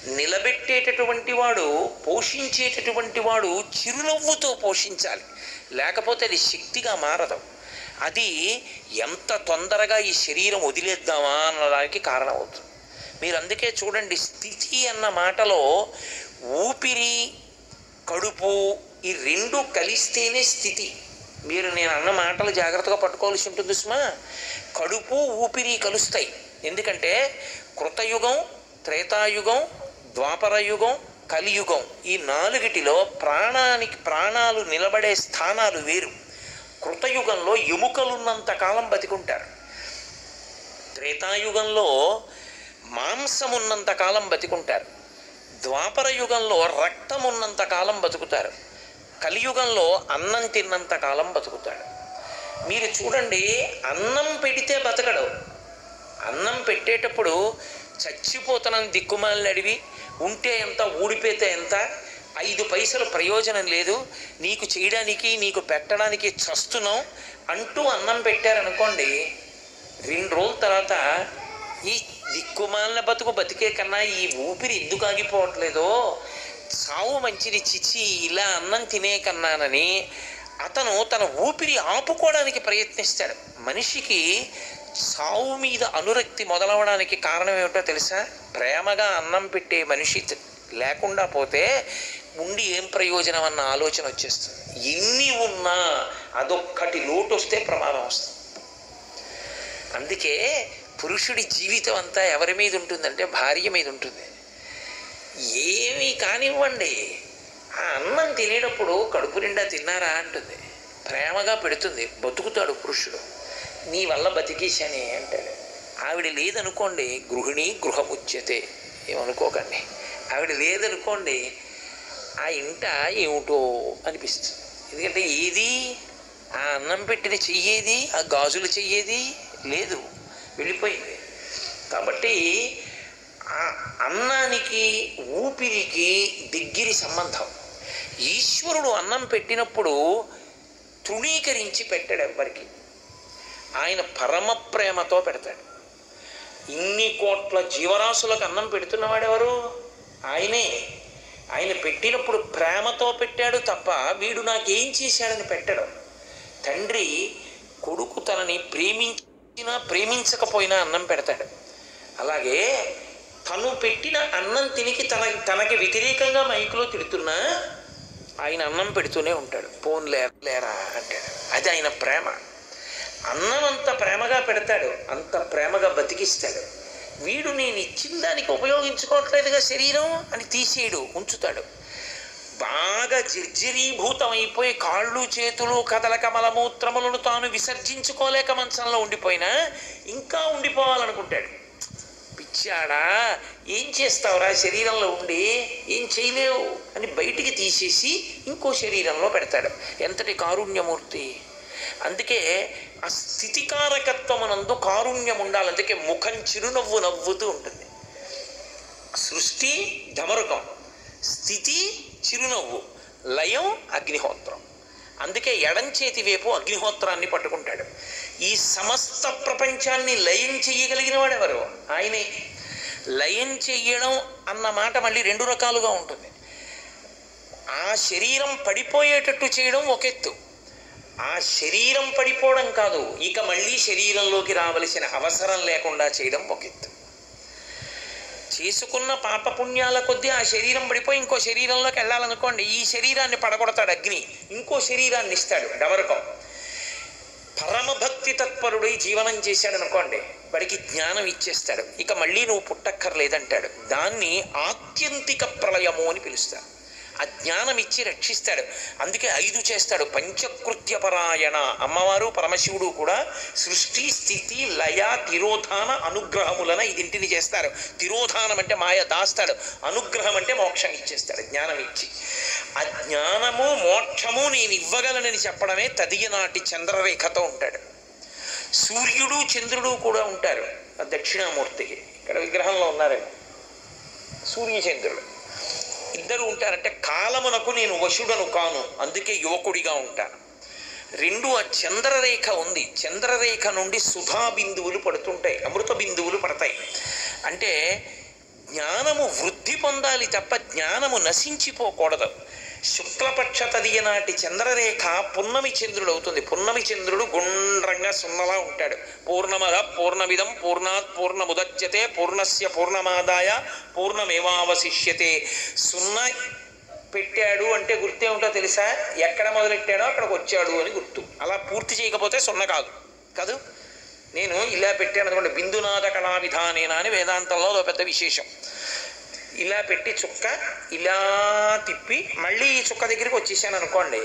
నిలబెట్టేటటువంటి వాడు పోషించేటటువంటి వాడు చిరునవ్వుతో పోషించాలి. లేకపోతే అది శక్తిగా మారదు. అది ఎంత తొందరగా ఈ శరీరం వదిలేద్దామా అన్నదానికి కారణమవుతుంది. మీరు అందుకే చూడండి స్థితి అన్న మాటలో ఊపిరి కడుపు ఈ రెండు కలిస్తేనే స్థితి. మీరు నేను అన్న మాటలు జాగ్రత్తగా పట్టుకోవాల్సి ఉంటుంది సుమా. కడుపు ఊపిరి కలుస్తాయి. ఎందుకంటే కృతయుగం త్రేతాయుగం ద్వాపరయుగం కలియుగం ఈ నాలుగిటిలో ప్రాణానికి ప్రాణాలు నిలబడే స్థానాలు వేరు. కృతయుగంలో ఎముకలున్నంత కాలం బతికుంటారు. త్రేతాయుగంలో మాంసం ఉన్నంత కాలం బతికుంటారు. ద్వాపర యుగంలో రక్తం ఉన్నంత కాలం బతుకుతారు. కలియుగంలో అన్నం తిన్నంత కాలం బతుకుతాడు మీరు చూడండి అన్నం పెడితే బతకడు. అన్నం పెట్టేటప్పుడు చచ్చిపోతున్నాను దిక్కుమాలని అడివి ఉంటే ఎంత ఊడిపోతే ఎంత? ఐదు పైసలు ప్రయోజనం లేదు. నీకు చేయడానికి నీకు పెట్టడానికి చస్తున్నాం అంటూ అన్నం పెట్టారనుకోండి రెండు రోజుల తర్వాత ఈ దిక్కుమాలిన బతుకు బతికే కన్నా ఈ ఊపిరి ఎందుకు ఆగిపోవట్లేదో? సావు మంచిది చిచి ఇలా అన్నం తినే కన్నానని అతను తన ఊపిరి ఆపుకోవడానికి ప్రయత్నిస్తాడు. మనిషికి సావు మీద అనురక్తి మొదలవడానికి కారణం ఏమిటో తెలుసా? ప్రేమగా అన్నం పెట్టే మనిషి లేకుండా పోతే ఉండి ఏం ప్రయోజనం అన్న ఆలోచన వచ్చేస్తుంది. ఎన్ని ఉన్నా అదొక్కటి లోటు వస్తే ప్రమాదం వస్తుంది. అందుకే పురుషుడి జీవితం అంతా ఎవరి మీద ఉంటుందంటే భార్య మీద ఉంటుంది. ఏమీ కానివ్వండి. ఆ అన్నం తినేటప్పుడు కడుపు నిండా తిన్నారా అంటుంది. ప్రేమగా పెడుతుంది. బతుకుతాడు పురుషుడు. నీ వల్ల బతికేశానే అంటాడు. ఆవిడ లేదనుకోండి గృహిణి గృహముచ్యతే. ఏమనుకోకండి. ఆవిడ లేదనుకోండి ఆ ఇంట ఏమిటో అనిపిస్తుంది. ఎందుకంటే ఏది? ఆ అన్నం పెట్టిన చెయ్యేది? ఆ గాజులు చెయ్యేది? లేదు. వెళ్ళిపోయింది. కాబట్టి ఆ అన్నానికి ఊపిరికి దగ్గరి సంబంధం. ఈశ్వరుడు అన్నం పెట్టినప్పుడు తృణీకరించి పెట్టాడు ఎవ్వరికి. ఆయన పరమ ప్రేమతో పెడతాడు. ఇన్ని కోట్ల జీవరాశులకు అన్నం పెడుతున్నవాడెవరు? ఆయనే. ఆయన పెట్టినప్పుడు ప్రేమతో పెట్టాడు తప్ప వీడు నాకేం చేశాడని పెట్టడం. తండ్రి కొడుకు తనని ప్రేమించినా ప్రేమించకపోయినా అన్నం పెడతాడు. అలాగే తను పెట్టిన అన్నం తినికి తన తనకి వ్యతిరేకంగా మైకులో తిడుతున్నా ఆయన అన్నం పెడుతూనే ఉంటాడు. పోన్ లేరా లేరా అంటాడు. అది ఆయన ప్రేమ. అన్నం అంత ప్రేమగా పెడతాడు అంత ప్రేమగా బతికిస్తాడు. వీడు నేను ఇచ్చిన దానికి ఉపయోగించుకోవట్లేదుగా శరీరం అని తీసేయడు ఉంచుతాడు. బాగా జర్జరీభూతం అయిపోయి కాళ్ళు చేతులు కదలక మలమూత్రములను తాను విసర్జించుకోలేక మంచంలో ఉండిపోయినా ఇంకా ఉండిపోవాలనుకుంటాడు. పిచ్చాడా ఏం చేస్తావురా శరీరంలో ఉండి? ఏం చేయలేవు అని బయటికి తీసేసి ఇంకో శరీరంలో పెడతాడు. ఎంతటి కారుణ్యమూర్తి. అందుకే ఆ స్థితికారకత్వమునందు కారుణ్యం ఉండాలి అందుకే ముఖం చిరునవ్వు నవ్వుతూ ఉంటుంది. సృష్టి ధమరుకం. స్థితి చిరునవ్వు. లయం అగ్నిహోత్రం. అందుకే ఎడంచేతి వైపు అగ్నిహోత్రాన్ని పట్టుకుంటాడు. ఈ సమస్త ప్రపంచాన్ని లయం చెయ్యగలిగిన వాడెవరు ఆయనే. లయం చెయ్యడం అన్న మాట మళ్ళీ రెండు రకాలుగా ఉంటుంది. ఆ శరీరం పడిపోయేటట్టు చేయడం ఒక ఎత్తు ఆ శరీరం పడిపోవడం కాదు ఇక మళ్ళీ శరీరంలోకి రావలసిన అవసరం లేకుండా చేయడం ఒక ఎత్తు. చేసుకున్న పాపపుణ్యాల కొద్దీ ఆ శరీరం పడిపోయి ఇంకో శరీరంలోకి వెళ్ళాలనుకోండి ఈ శరీరాన్ని పడగొడతాడు అగ్ని ఇంకో శరీరాన్ని ఇస్తాడు డవరకం. పరమభక్తి తత్పరుడై జీవనం చేశాడు అనుకోండి వాడికి జ్ఞానం ఇచ్చేస్తాడు. ఇక మళ్ళీ నువ్వు పుట్టక్కర్లేదంటాడు. దాన్ని ఆత్యంతిక ప్రళయము అని పిలుస్తారు. ఆ జ్ఞానం ఇచ్చి రక్షిస్తాడు. అందుకే ఐదు చేస్తాడు. పంచకృత్యపరాయణ. అమ్మవారు పరమశివుడు కూడా సృష్టి స్థితి లయ తిరోధాన అనుగ్రహములన ఇదింటిని చేస్తారు. తిరోధానం అంటే మాయ దాస్తాడు. అనుగ్రహం అంటే మోక్షం ఇచ్చేస్తాడు. జ్ఞానం ఇచ్చి ఆ జ్ఞానము మోక్షము నేను ఇవ్వగలనని చెప్పడమే తదియనాటి చంద్రరేఖతో ఉంటాడు. సూర్యుడు చంద్రుడు కూడా ఉంటారు. ఆ దక్షిణామూర్తికి ఇక్కడ విగ్రహంలో ఉన్నారు సూర్యచంద్రుడు ఇద్దరు ఉంటారంటే కాలమునకు నేను వశుడను కాను అందుకే యువకుడిగా ఉంటాను. రెండు ఆ చంద్రరేఖ ఉంది. చంద్రరేఖ నుండి సుధా బిందువులు పడుతుంటాయి అమృత బిందువులు పడతాయి. అంటే జ్ఞానము వృద్ధి పొందాలి తప్ప జ్ఞానము నశించిపోకూడదు. శుక్లపక్ష తదియ నాటి చంద్రరేఖ పున్నమి చంద్రుడు అవుతుంది. పున్నమి చంద్రుడు గుండ్రంగా సున్నలా ఉంటాడు. పూర్ణమద పూర్ణమిదం పూర్ణాత్ పూర్ణముదచ్యతే పూర్ణస్య పూర్ణమాదాయ పూర్ణమేవావశిష్యతే. సున్న పెట్టాడు అంటే గుర్తే ఉంటో తెలుసా? ఎక్కడ మొదలెట్టాడో అక్కడికి వచ్చాడు అని గుర్తు. అలా పూర్తి చేయకపోతే సున్న కాదు. కాదు? నేను ఇలా పెట్టాను. అనుకోండి బిందునాథ కళా విధానేనా అని వేదాంతంలో ఒక పెద్ద విశేషం. ఇలా పెట్టి చుక్క ఇలా తిప్పి మళ్ళీ ఈ చుక్క దగ్గరికి వచ్చేసాను అనుకోండి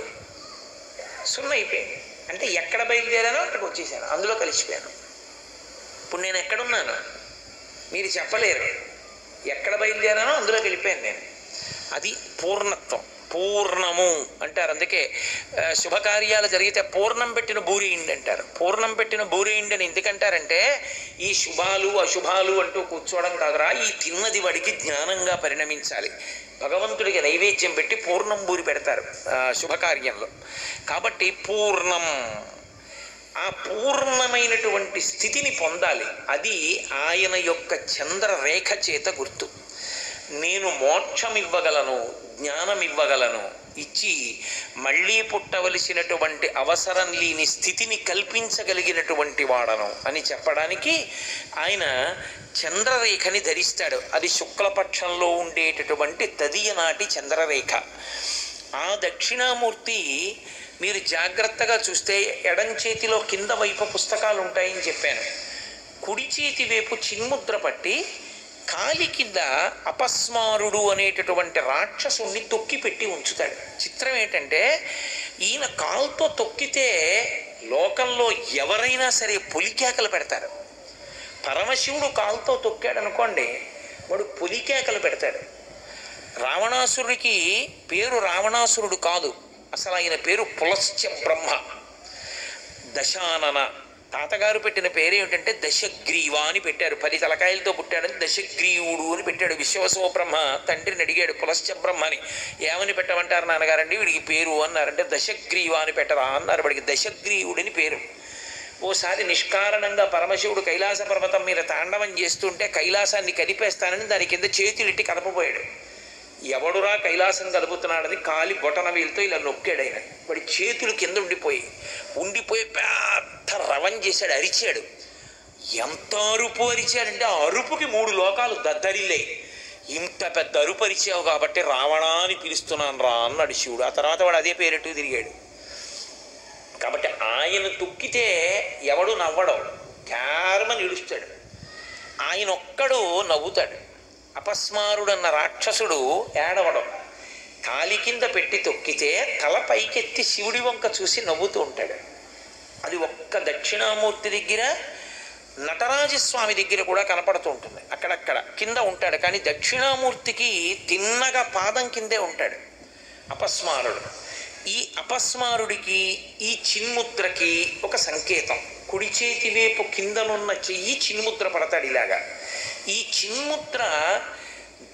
సున్నా అయిపోయింది. అంటే ఎక్కడ బయలుదేరానో అక్కడికి వచ్చేసాను అందులో కలిసిపోయాను. ఇప్పుడు నేను ఎక్కడున్నాను? మీరు చెప్పలేరు. ఎక్కడ బయలుదేరానో అందులో వెళ్ళిపోయాను నేను. అది పూర్ణత్వం. పూర్ణము అంటారు. అందుకే శుభకార్యాలు జరిగితే పూర్ణం పెట్టిన బూరేయిండి అంటారు. పూర్ణం పెట్టిన బూరేయిండి అని ఎందుకంటారంటే ఈ శుభాలు అశుభాలు అంటూ కూర్చోవడం కాదురా ఈ తిన్నది వాడికి జ్ఞానంగా పరిణమించాలి. భగవంతుడికి నైవేద్యం పెట్టి పూర్ణం బూరి పెడతారు శుభకార్యంలో. కాబట్టి పూర్ణం ఆ పూర్ణమైనటువంటి స్థితిని పొందాలి. అది ఆయన యొక్క చంద్రరేఖ చేత గుర్తు. నేను మోక్షం ఇవ్వగలను జ్ఞానం ఇవ్వగలను. ఇచ్చి మళ్ళీ పుట్టవలసినటువంటి అవసరం లేని స్థితిని కల్పించగలిగినటువంటి వాడను అని చెప్పడానికి ఆయన చంద్రరేఖని ధరిస్తాడు. అది శుక్లపక్షంలో ఉండేటటువంటి తదియ నాటి చంద్రరేఖ. ఆ దక్షిణామూర్తి మీరు జాగ్రత్తగా చూస్తే ఎడం చేతిలో కింద వైపు పుస్తకాలు ఉంటాయని చెప్పాను. కుడి చేతి వైపు చిన్ముద్ర పట్టి కాలి కింద అపస్మారుడు అనేటటువంటి రాక్షసుని తొక్కి పెట్టి ఉంచుతాడు. చిత్రం ఏంటంటే ఈయన కాలుతో తొక్కితే లోకంలో ఎవరైనా సరే పులికేకలు పెడతారు. పరమశివుడు కాలుతో తొక్కాడు అనుకోండి వాడు పులికేకలు పెడతాడు. రావణాసురుడికి పేరు రావణాసురుడు కాదు అసలు ఆయన పేరు పులశ్చ బ్రహ్మ. దశానన తాతగారు పెట్టిన పేరు ఏమిటంటే దశగ్రీవ అని పెట్టారు. పది తలకాయలతో పుట్టాడని దశగ్రీవుడు అని పెట్టాడు. విశ్వవసో బ్రహ్మ తండ్రిని అడిగాడు పులశ్చ బ్రహ్మ అని ఏమని పెట్టమంటారు నాన్నగారండి? వీడికి పేరు అన్నారంటే దశగ్రీవ అని పెట్టరా అన్నారు. వాడికి దశగ్రీవుడని పేరు. ఓసారి నిష్కారణంగా పరమశివుడు కైలాస పర్వతం మీద తాండవం చేస్తుంటే కైలాసాన్ని కలిపేస్తానని దాని కింద చేతులెట్టి కదపబోయాడు. ఎవడురా కైలాసం కలుపుతున్నాడని కాలి బొటన వీలుతో ఇలా నొక్కాడు ఆయన. వాడి చేతులు కింద ఉండిపోయి ఉండిపోయి పెద్ద రవం చేశాడు అరిచాడు. ఎంత అరుపు అరిచాడంటే ఆ అరుపుకి మూడు లోకాలు దద్దరిల్లాయి ఇంత పెద్ద అరుపు అరిచావు కాబట్టి రావణా అని పిలుస్తున్నాను రా అన్నాడు శివుడు. ఆ తర్వాత వాడు అదే పేరెట్టు తిరిగాడు. కాబట్టి ఆయన తొక్కితే ఎవడు నవ్వడం. క్యారమని నిలుస్తాడు ఆయన ఒక్కడు నవ్వుతాడు. అపస్మారుడన్న రాక్షసుడు ఏడవడం. కాలి కింద పెట్టి తొక్కితే తల పైకెత్తి శివుడి వంక చూసి నవ్వుతూ ఉంటాడు. అది ఒక్క దక్షిణామూర్తి దగ్గర నటరాజస్వామి దగ్గర కూడా కనపడుతూ ఉంటుంది అక్కడక్కడ. కింద ఉంటాడు కానీ దక్షిణామూర్తికి తిన్నగా పాదం కిందే ఉంటాడు అపస్మారుడు. ఈ అపస్మారుడికి ఈ చిన్ముద్రకి ఒక సంకేతం. కుడి చేతి వైపు కిందనున్న చెయ్యి చిన్ముద్ర పడతాడు ఇలాగా. ఈ చిన్ముద్ర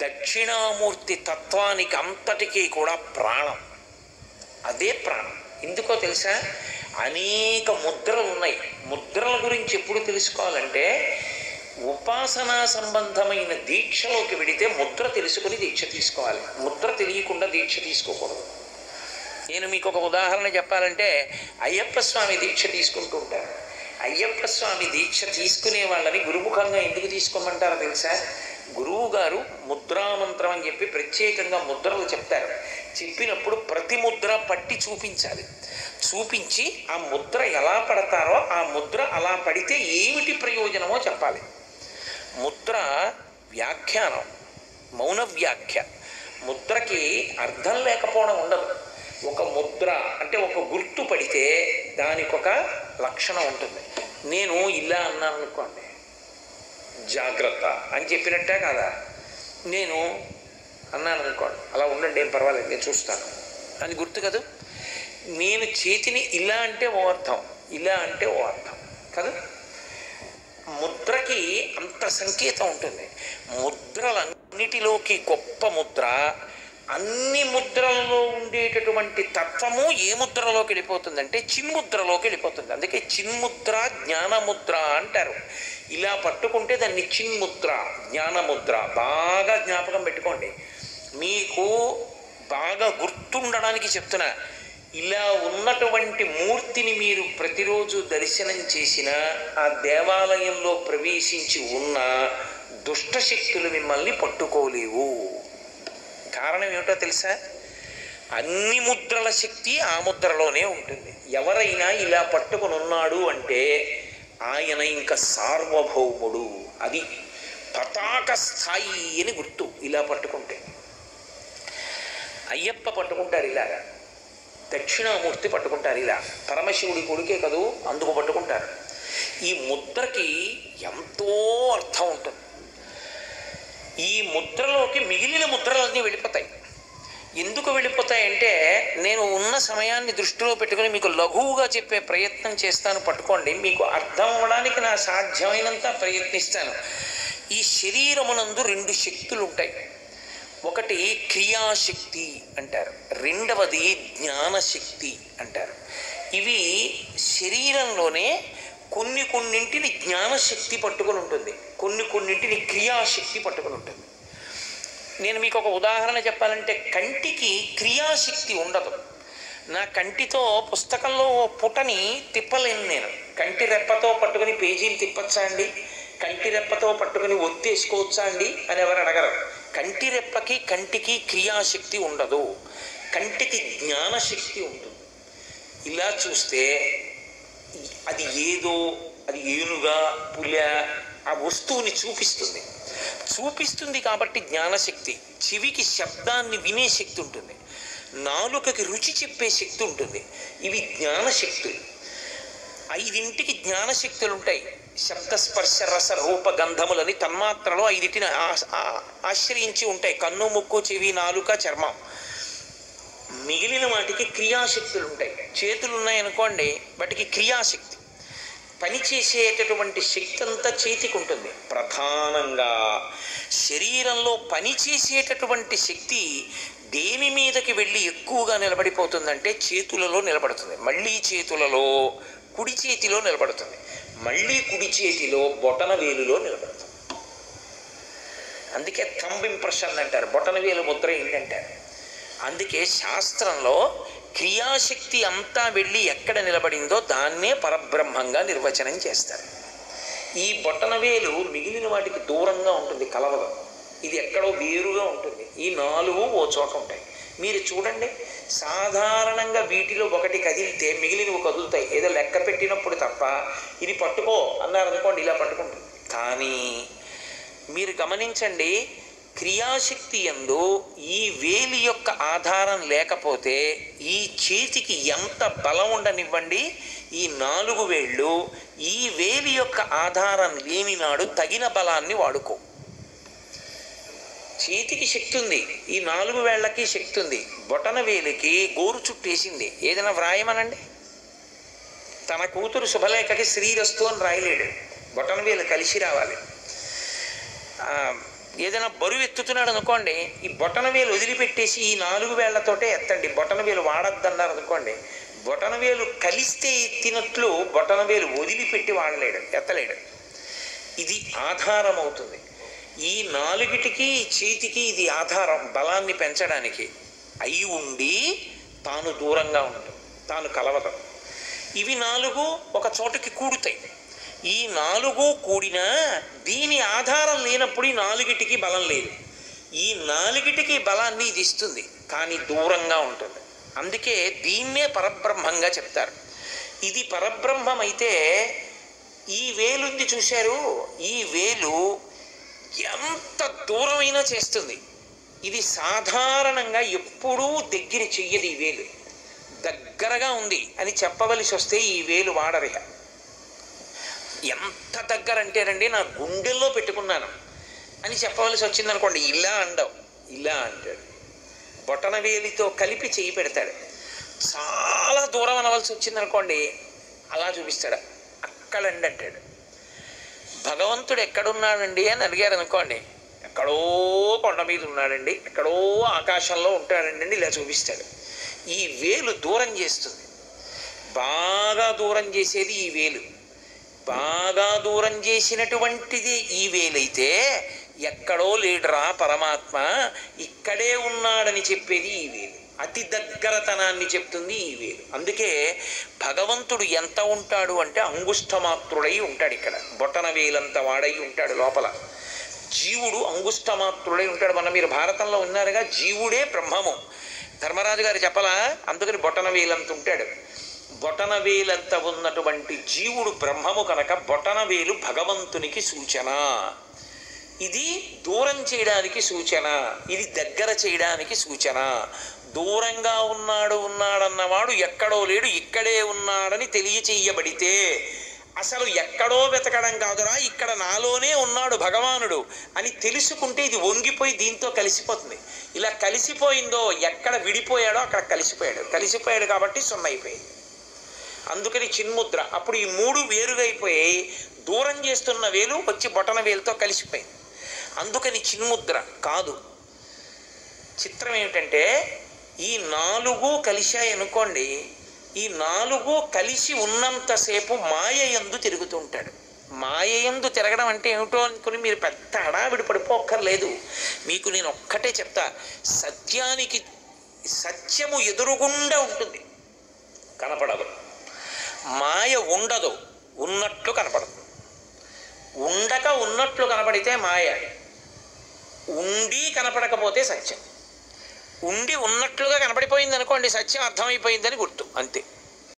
దక్షిణామూర్తి తత్వానికి అంతటికీ కూడా ప్రాణం. అదే ప్రాణం. ఎందుకో తెలుసా? అనేక ముద్రలు ఉన్నాయి. ముద్రల గురించి ఎప్పుడు తెలుసుకోవాలంటే ఉపాసనా సంబంధమైన దీక్షలోకి వెడితే ముద్ర తెలుసుకుని దీక్ష తీసుకోవాలి. ముద్ర తెలియకుండా దీక్ష తీసుకోకూడదు. నేను మీకు ఒక ఉదాహరణ చెప్పాలంటే అయ్యప్ప స్వామి దీక్ష తీసుకుంటూ ఉంటారు. అయ్యప్ప స్వామి దీక్ష తీసుకునే వాళ్ళని గురుముఖంగా ఎందుకు తీసుకోమంటారో తెలుసా? గురువు గారు ముద్రామంత్రం అని చెప్పి ప్రత్యేకంగా ముద్రలు చెప్తారు. చెప్పినప్పుడు ప్రతి ముద్ర పట్టి చూపించాలి. చూపించి ఆ ముద్ర ఎలా పడతారో ఆ ముద్ర అలా పడితే ఏమిటి ప్రయోజనమో చెప్పాలి. ముద్ర వ్యాఖ్యానం మౌన వ్యాఖ్య. ముద్రకి అర్థం లేకపోవడం ఉండదు. ఒక ముద్ర అంటే ఒక గుర్తు పడితే దానికి ఒక లక్షణం ఉంటుంది. నేను ఇలా అన్నాను అనుకోండి జాగ్రత్త అని చెప్పినట్టే కదా. నేను అన్నాను అనుకోండి అలా ఉండండి ఏం పర్వాలేదు నేను చూస్తాను. అని గుర్తు కదా? నేను చేతిని ఇలా అంటే ఓ అర్థం ఇలా అంటే ఓ అర్థం కదా? ముద్రకి అంత సంకేతం ఉంటుంది. ముద్రలన్నిటిలోకి గొప్ప ముద్ర అన్ని ముద్రలలో ఉండేటటువంటి తత్వము ఏ ముద్రలోకి వెళ్ళిపోతుందంటే చిన్ముద్రలోకి వెళ్ళిపోతుంది. అందుకే చిన్ముద్ర జ్ఞానముద్ర అంటారు. ఇలా పట్టుకుంటే దాన్ని చిన్ముద్ర జ్ఞానముద్ర బాగా జ్ఞాపకం పెట్టుకోండి. మీకు బాగా గుర్తుండడానికి చెప్తున్నా ఇలా ఉన్నటువంటి మూర్తిని మీరు ప్రతిరోజు దర్శనం చేసిన ఆ దేవాలయంలో ప్రవేశించి ఉన్న దుష్టశక్తులు మిమ్మల్ని పట్టుకోలేవు. కారణం ఏమిటో తెలుసా? అన్ని ముద్రల శక్తి ఆ ముద్రలోనే ఉంటుంది. ఎవరైనా ఇలా పట్టుకుని ఉన్నాడు అంటే ఆయన ఇంకా సార్వభౌముడు. అది పతాక స్థాయి అని గుర్తు ఇలా పట్టుకుంటే. అయ్యప్ప పట్టుకుంటారు ఇలాగా. దక్షిణామూర్తి పట్టుకుంటారు ఇలా పరమశివుడి కొడుకే కదూ అందుకు పట్టుకుంటారు. ఈ ముద్రకి ఎంతో అర్థం ఉంటుంది. ఈ ముద్రలోకి మిగిలిన ముద్రలన్నీ వెళ్ళిపోతాయి. ఎందుకు వెళ్ళిపోతాయంటే నేను ఉన్న సమయాన్ని దృష్టిలో పెట్టుకుని మీకు లఘువుగా చెప్పే ప్రయత్నం చేస్తాను పట్టుకోండి. మీకు అర్థం అవ్వడానికి నా సాధ్యమైనంత ప్రయత్నిస్తాను. ఈ శరీరమునందు రెండు శక్తులు ఉంటాయి ఒకటి క్రియాశక్తి అంటారు. రెండవది జ్ఞానశక్తి అంటారు. ఇవి శరీరంలోనే కొన్ని కొన్నింటిని జ్ఞానశక్తి పట్టుకొని ఉంటుంది. కొన్ని కొన్నింటిని క్రియాశక్తి పట్టుకొని ఉంటుంది. నేను మీకు ఒక ఉదాహరణ చెప్పాలంటే కంటికి క్రియాశక్తి ఉండదు. నా కంటితో పుస్తకంలో ఓ పుటని తిప్పలేను నేను. కంటి రెప్పతో పట్టుకుని పేజీలు తిప్పచ్చా అండి? కంటి రెప్పతో పట్టుకుని ఒత్తేసుకోవచ్చా అండి? అని ఎవరు అడగరు. కంటి రెప్పకి కంటికి క్రియాశక్తి ఉండదు. కంటికి జ్ఞానశక్తి ఉంటుంది. ఇలా చూస్తే అది ఏదో అది ఏనుగా పుల ఆ వస్తువుని చూపిస్తుంది. చూపిస్తుంది కాబట్టి జ్ఞానశక్తి చెవికి శబ్దాన్ని వినే శక్తి ఉంటుంది. నాలుకకి రుచి చెప్పే శక్తి ఉంటుంది. ఇవి జ్ఞానశక్తులు. ఐదింటికి జ్ఞానశక్తులు ఉంటాయి శబ్దస్పర్శ రస రూప గంధములని తన్మాత్రలో ఐదింటిని ఆ- ఆశ్రయించి ఉంటాయి. కన్ను ముక్కు చెవి నాలుక చర్మం. మిగిలిన వాటికి క్రియాశక్తులు ఉంటాయి. చేతులు ఉన్నాయనుకోండి వాటికి క్రియాశక్తి. పనిచేసేటటువంటి శక్తి అంతా చేతికి ఉంటుంది. ప్రధానంగా శరీరంలో పనిచేసేటటువంటి శక్తి దేని మీదకి వెళ్ళి ఎక్కువగా నిలబడిపోతుందంటే చేతులలో నిలబడుతుంది. మళ్ళీ చేతులలో కుడి చేతిలో నిలబడుతుంది. మళ్ళీ కుడి చేతిలో బొటన వేలులో నిలబడుతుంది. అందుకే థంబ్ ఇంప్రెషన్ అంటారు. బొటన వేలు ముద్ర ఏంటంటారు? అందుకే శాస్త్రంలో క్రియాశక్తి అంతా వెళ్ళి ఎక్కడ నిలబడిందో దాన్నే పరబ్రహ్మంగా నిర్వచనం చేస్తారు. ఈ బొటన వేలు మిగిలిన వాటికి దూరంగా ఉంటుంది కలవదు ఇది ఎక్కడో వేరుగా ఉంటుంది. ఈ నాలుగు ఓ చోట ఉంటాయి. మీరు చూడండి సాధారణంగా వీటిలో ఒకటి కదిలితే మిగిలినవి కదులుతాయి. ఏదో లెక్క పెట్టినప్పుడు తప్ప ఇది పట్టుకో అన్నారు అనుకోండి ఇలా పట్టుకుంటుంది. కానీ మీరు గమనించండి క్రియాశక్తి ఎందు ఈ వేలి యొక్క ఆధారం లేకపోతే ఈ చేతికి ఎంత బలం ఉండనివ్వండి ఈ నాలుగు వేళ్ళు ఈ వేలి యొక్క ఆధారం లేని నాడు తగిన బలాన్ని వాడుకో. చేతికి శక్తి ఉంది ఈ నాలుగు వేళ్ళకి శక్తి ఉంది. బొటన వేలికి గోరు చుట్టేసింది. ఏదైనా వ్రాయమనండి? తన కూతురు శుభలేఖకి శ్రీరస్తు అని రాయలేడు బొటన వేలు కలిసి రావాలి. ఏదైనా బరువు ఎత్తుతున్నాడు అనుకోండి ఈ బొటన వేలు వదిలిపెట్టేసి ఈ నాలుగు వేళ్ళతోటే ఎత్తండి. బొటన వేలు వాడద్దన్నారు అనుకోండి బొటన వేలు కలిస్తే ఎత్తినట్లు బొటన వేలు వదిలిపెట్టి వాడలేడు ఎత్తలేడు. ఇది ఆధారం అవుతుంది ఈ నాలుగిటికి చేతికి ఇది ఆధారం బలాన్ని పెంచడానికి. అయి ఉండి తాను దూరంగా ఉండటం తాను కలవటం ఇవి నాలుగు ఒక చోటకి కూడుతాయి. ఈ నాలుగు కూడిన దీని ఆధారం లేనప్పుడు ఈ నాలుగిటికి బలం లేదు. ఈ నాలుగిటికి బలాన్ని ఇది ఇస్తుంది కానీ దూరంగా ఉంటుంది. అందుకే దీన్నే పరబ్రహ్మంగా చెప్తారు. ఇది పరబ్రహ్మం అయితే ఈ వేలుంది చూశారు ఈ వేలు ఎంత దూరమైనా చేస్తుంది. ఇది సాధారణంగా ఎప్పుడూ దగ్గర చెయ్యదు ఈ వేలు. దగ్గరగా ఉంది అని చెప్పవలసి వస్తే ఈ వేలు వాడరిక ఎంత దగ్గర అంటేనండి నా గుండెల్లో పెట్టుకున్నాను అని చెప్పవలసి వచ్చిందనుకోండి ఇలా అండవు ఇలా అంటాడు. బొటన వేలితో కలిపి చేయి పెడతాడు. చాలా దూరం అనవలసి వచ్చిందనుకోండి అలా చూపిస్తాడు. అక్కడండి అంటాడు. భగవంతుడు ఎక్కడున్నాడండి అని అడిగారు అనుకోండి ఎక్కడో కొండ మీద ఉన్నాడండి ఎక్కడో ఆకాశంలో ఉంటాడండి అని ఇలా చూపిస్తాడు. ఈ వేలు దూరం చేస్తుంది. బాగా దూరం చేసేది ఈ వేలు. బాగా దూరం చేసినటువంటిది ఈ వేలైతే ఎక్కడో లేడురా పరమాత్మ ఇక్కడే ఉన్నాడని చెప్పేది ఈ వేలు. అతి దగ్గరతనాన్ని చెప్తుంది ఈ వేలు. అందుకే భగవంతుడు ఎంత ఉంటాడు అంటే అంగుష్టమాత్రుడై ఉంటాడు ఇక్కడ. బొటన వేలంత వాడై ఉంటాడు లోపల. జీవుడు అంగుష్టమాత్రుడై ఉంటాడు. మన మీరు భారతంలో ఉన్నారుగా జీవుడే బ్రహ్మము. ధర్మరాజు గారు చెప్పలా? అందుకని బొటన వేలంత ఉంటాడు. బొటనవేలంత ఉన్నటువంటి జీవుడు బ్రహ్మము కనుక బొటనవేలు భగవంతునికి సూచన. ఇది దూరం చేయడానికి సూచన. ఇది దగ్గర చేయడానికి సూచన. దూరంగా ఉన్నాడు ఉన్నాడన్నవాడు ఎక్కడో లేడు ఇక్కడే ఉన్నాడని తెలియచేయబడితే అసలు ఎక్కడో వెతకడం కాదురా ఇక్కడ నాలోనే ఉన్నాడు భగవానుడు అని తెలుసుకుంటే ఇది వంగిపోయి దీంతో కలిసిపోతుంది. ఇలా కలిసిపోయిందో ఎక్కడ విడిపోయాడో అక్కడ కలిసిపోయాడు. కలిసిపోయాడు కాబట్టి సున్నైపోయింది. అందుకని చిన్ముద్ర అప్పుడు ఈ మూడు వేరుగా అయిపోయి దూరం చేస్తున్న వేలు వచ్చి బొటన వేలుతో కలిసిపోయింది. అందుకని చిన్ముద్ర కాదు. చిత్రం ఏమిటంటే ఈ నాలుగు కలిశాయి అనుకోండి ఈ నాలుగు కలిసి ఉన్నంతసేపు మాయ ఎందు తిరుగుతూ ఉంటాడు. మాయ ఎందు తిరగడం అంటే ఏమిటో అనుకుని మీరు పెద్ద హడావిడి పడిపోక్కర్లేదు. మీకు నేను ఒక్కటే చెప్తా సత్యానికి సత్యము ఎదురుగుండా ఉంటుంది. కనపడదు. మాయ ఉండదు ఉన్నట్లు కనపడదు. ఉండక ఉన్నట్లు కనపడితే మాయ ఉండి కనపడకపోతే సత్యం. ఉండి ఉన్నట్లుగా కనపడిపోయింది అనుకోండి సత్యం అర్థమైపోయిందని గుర్తు అంతే.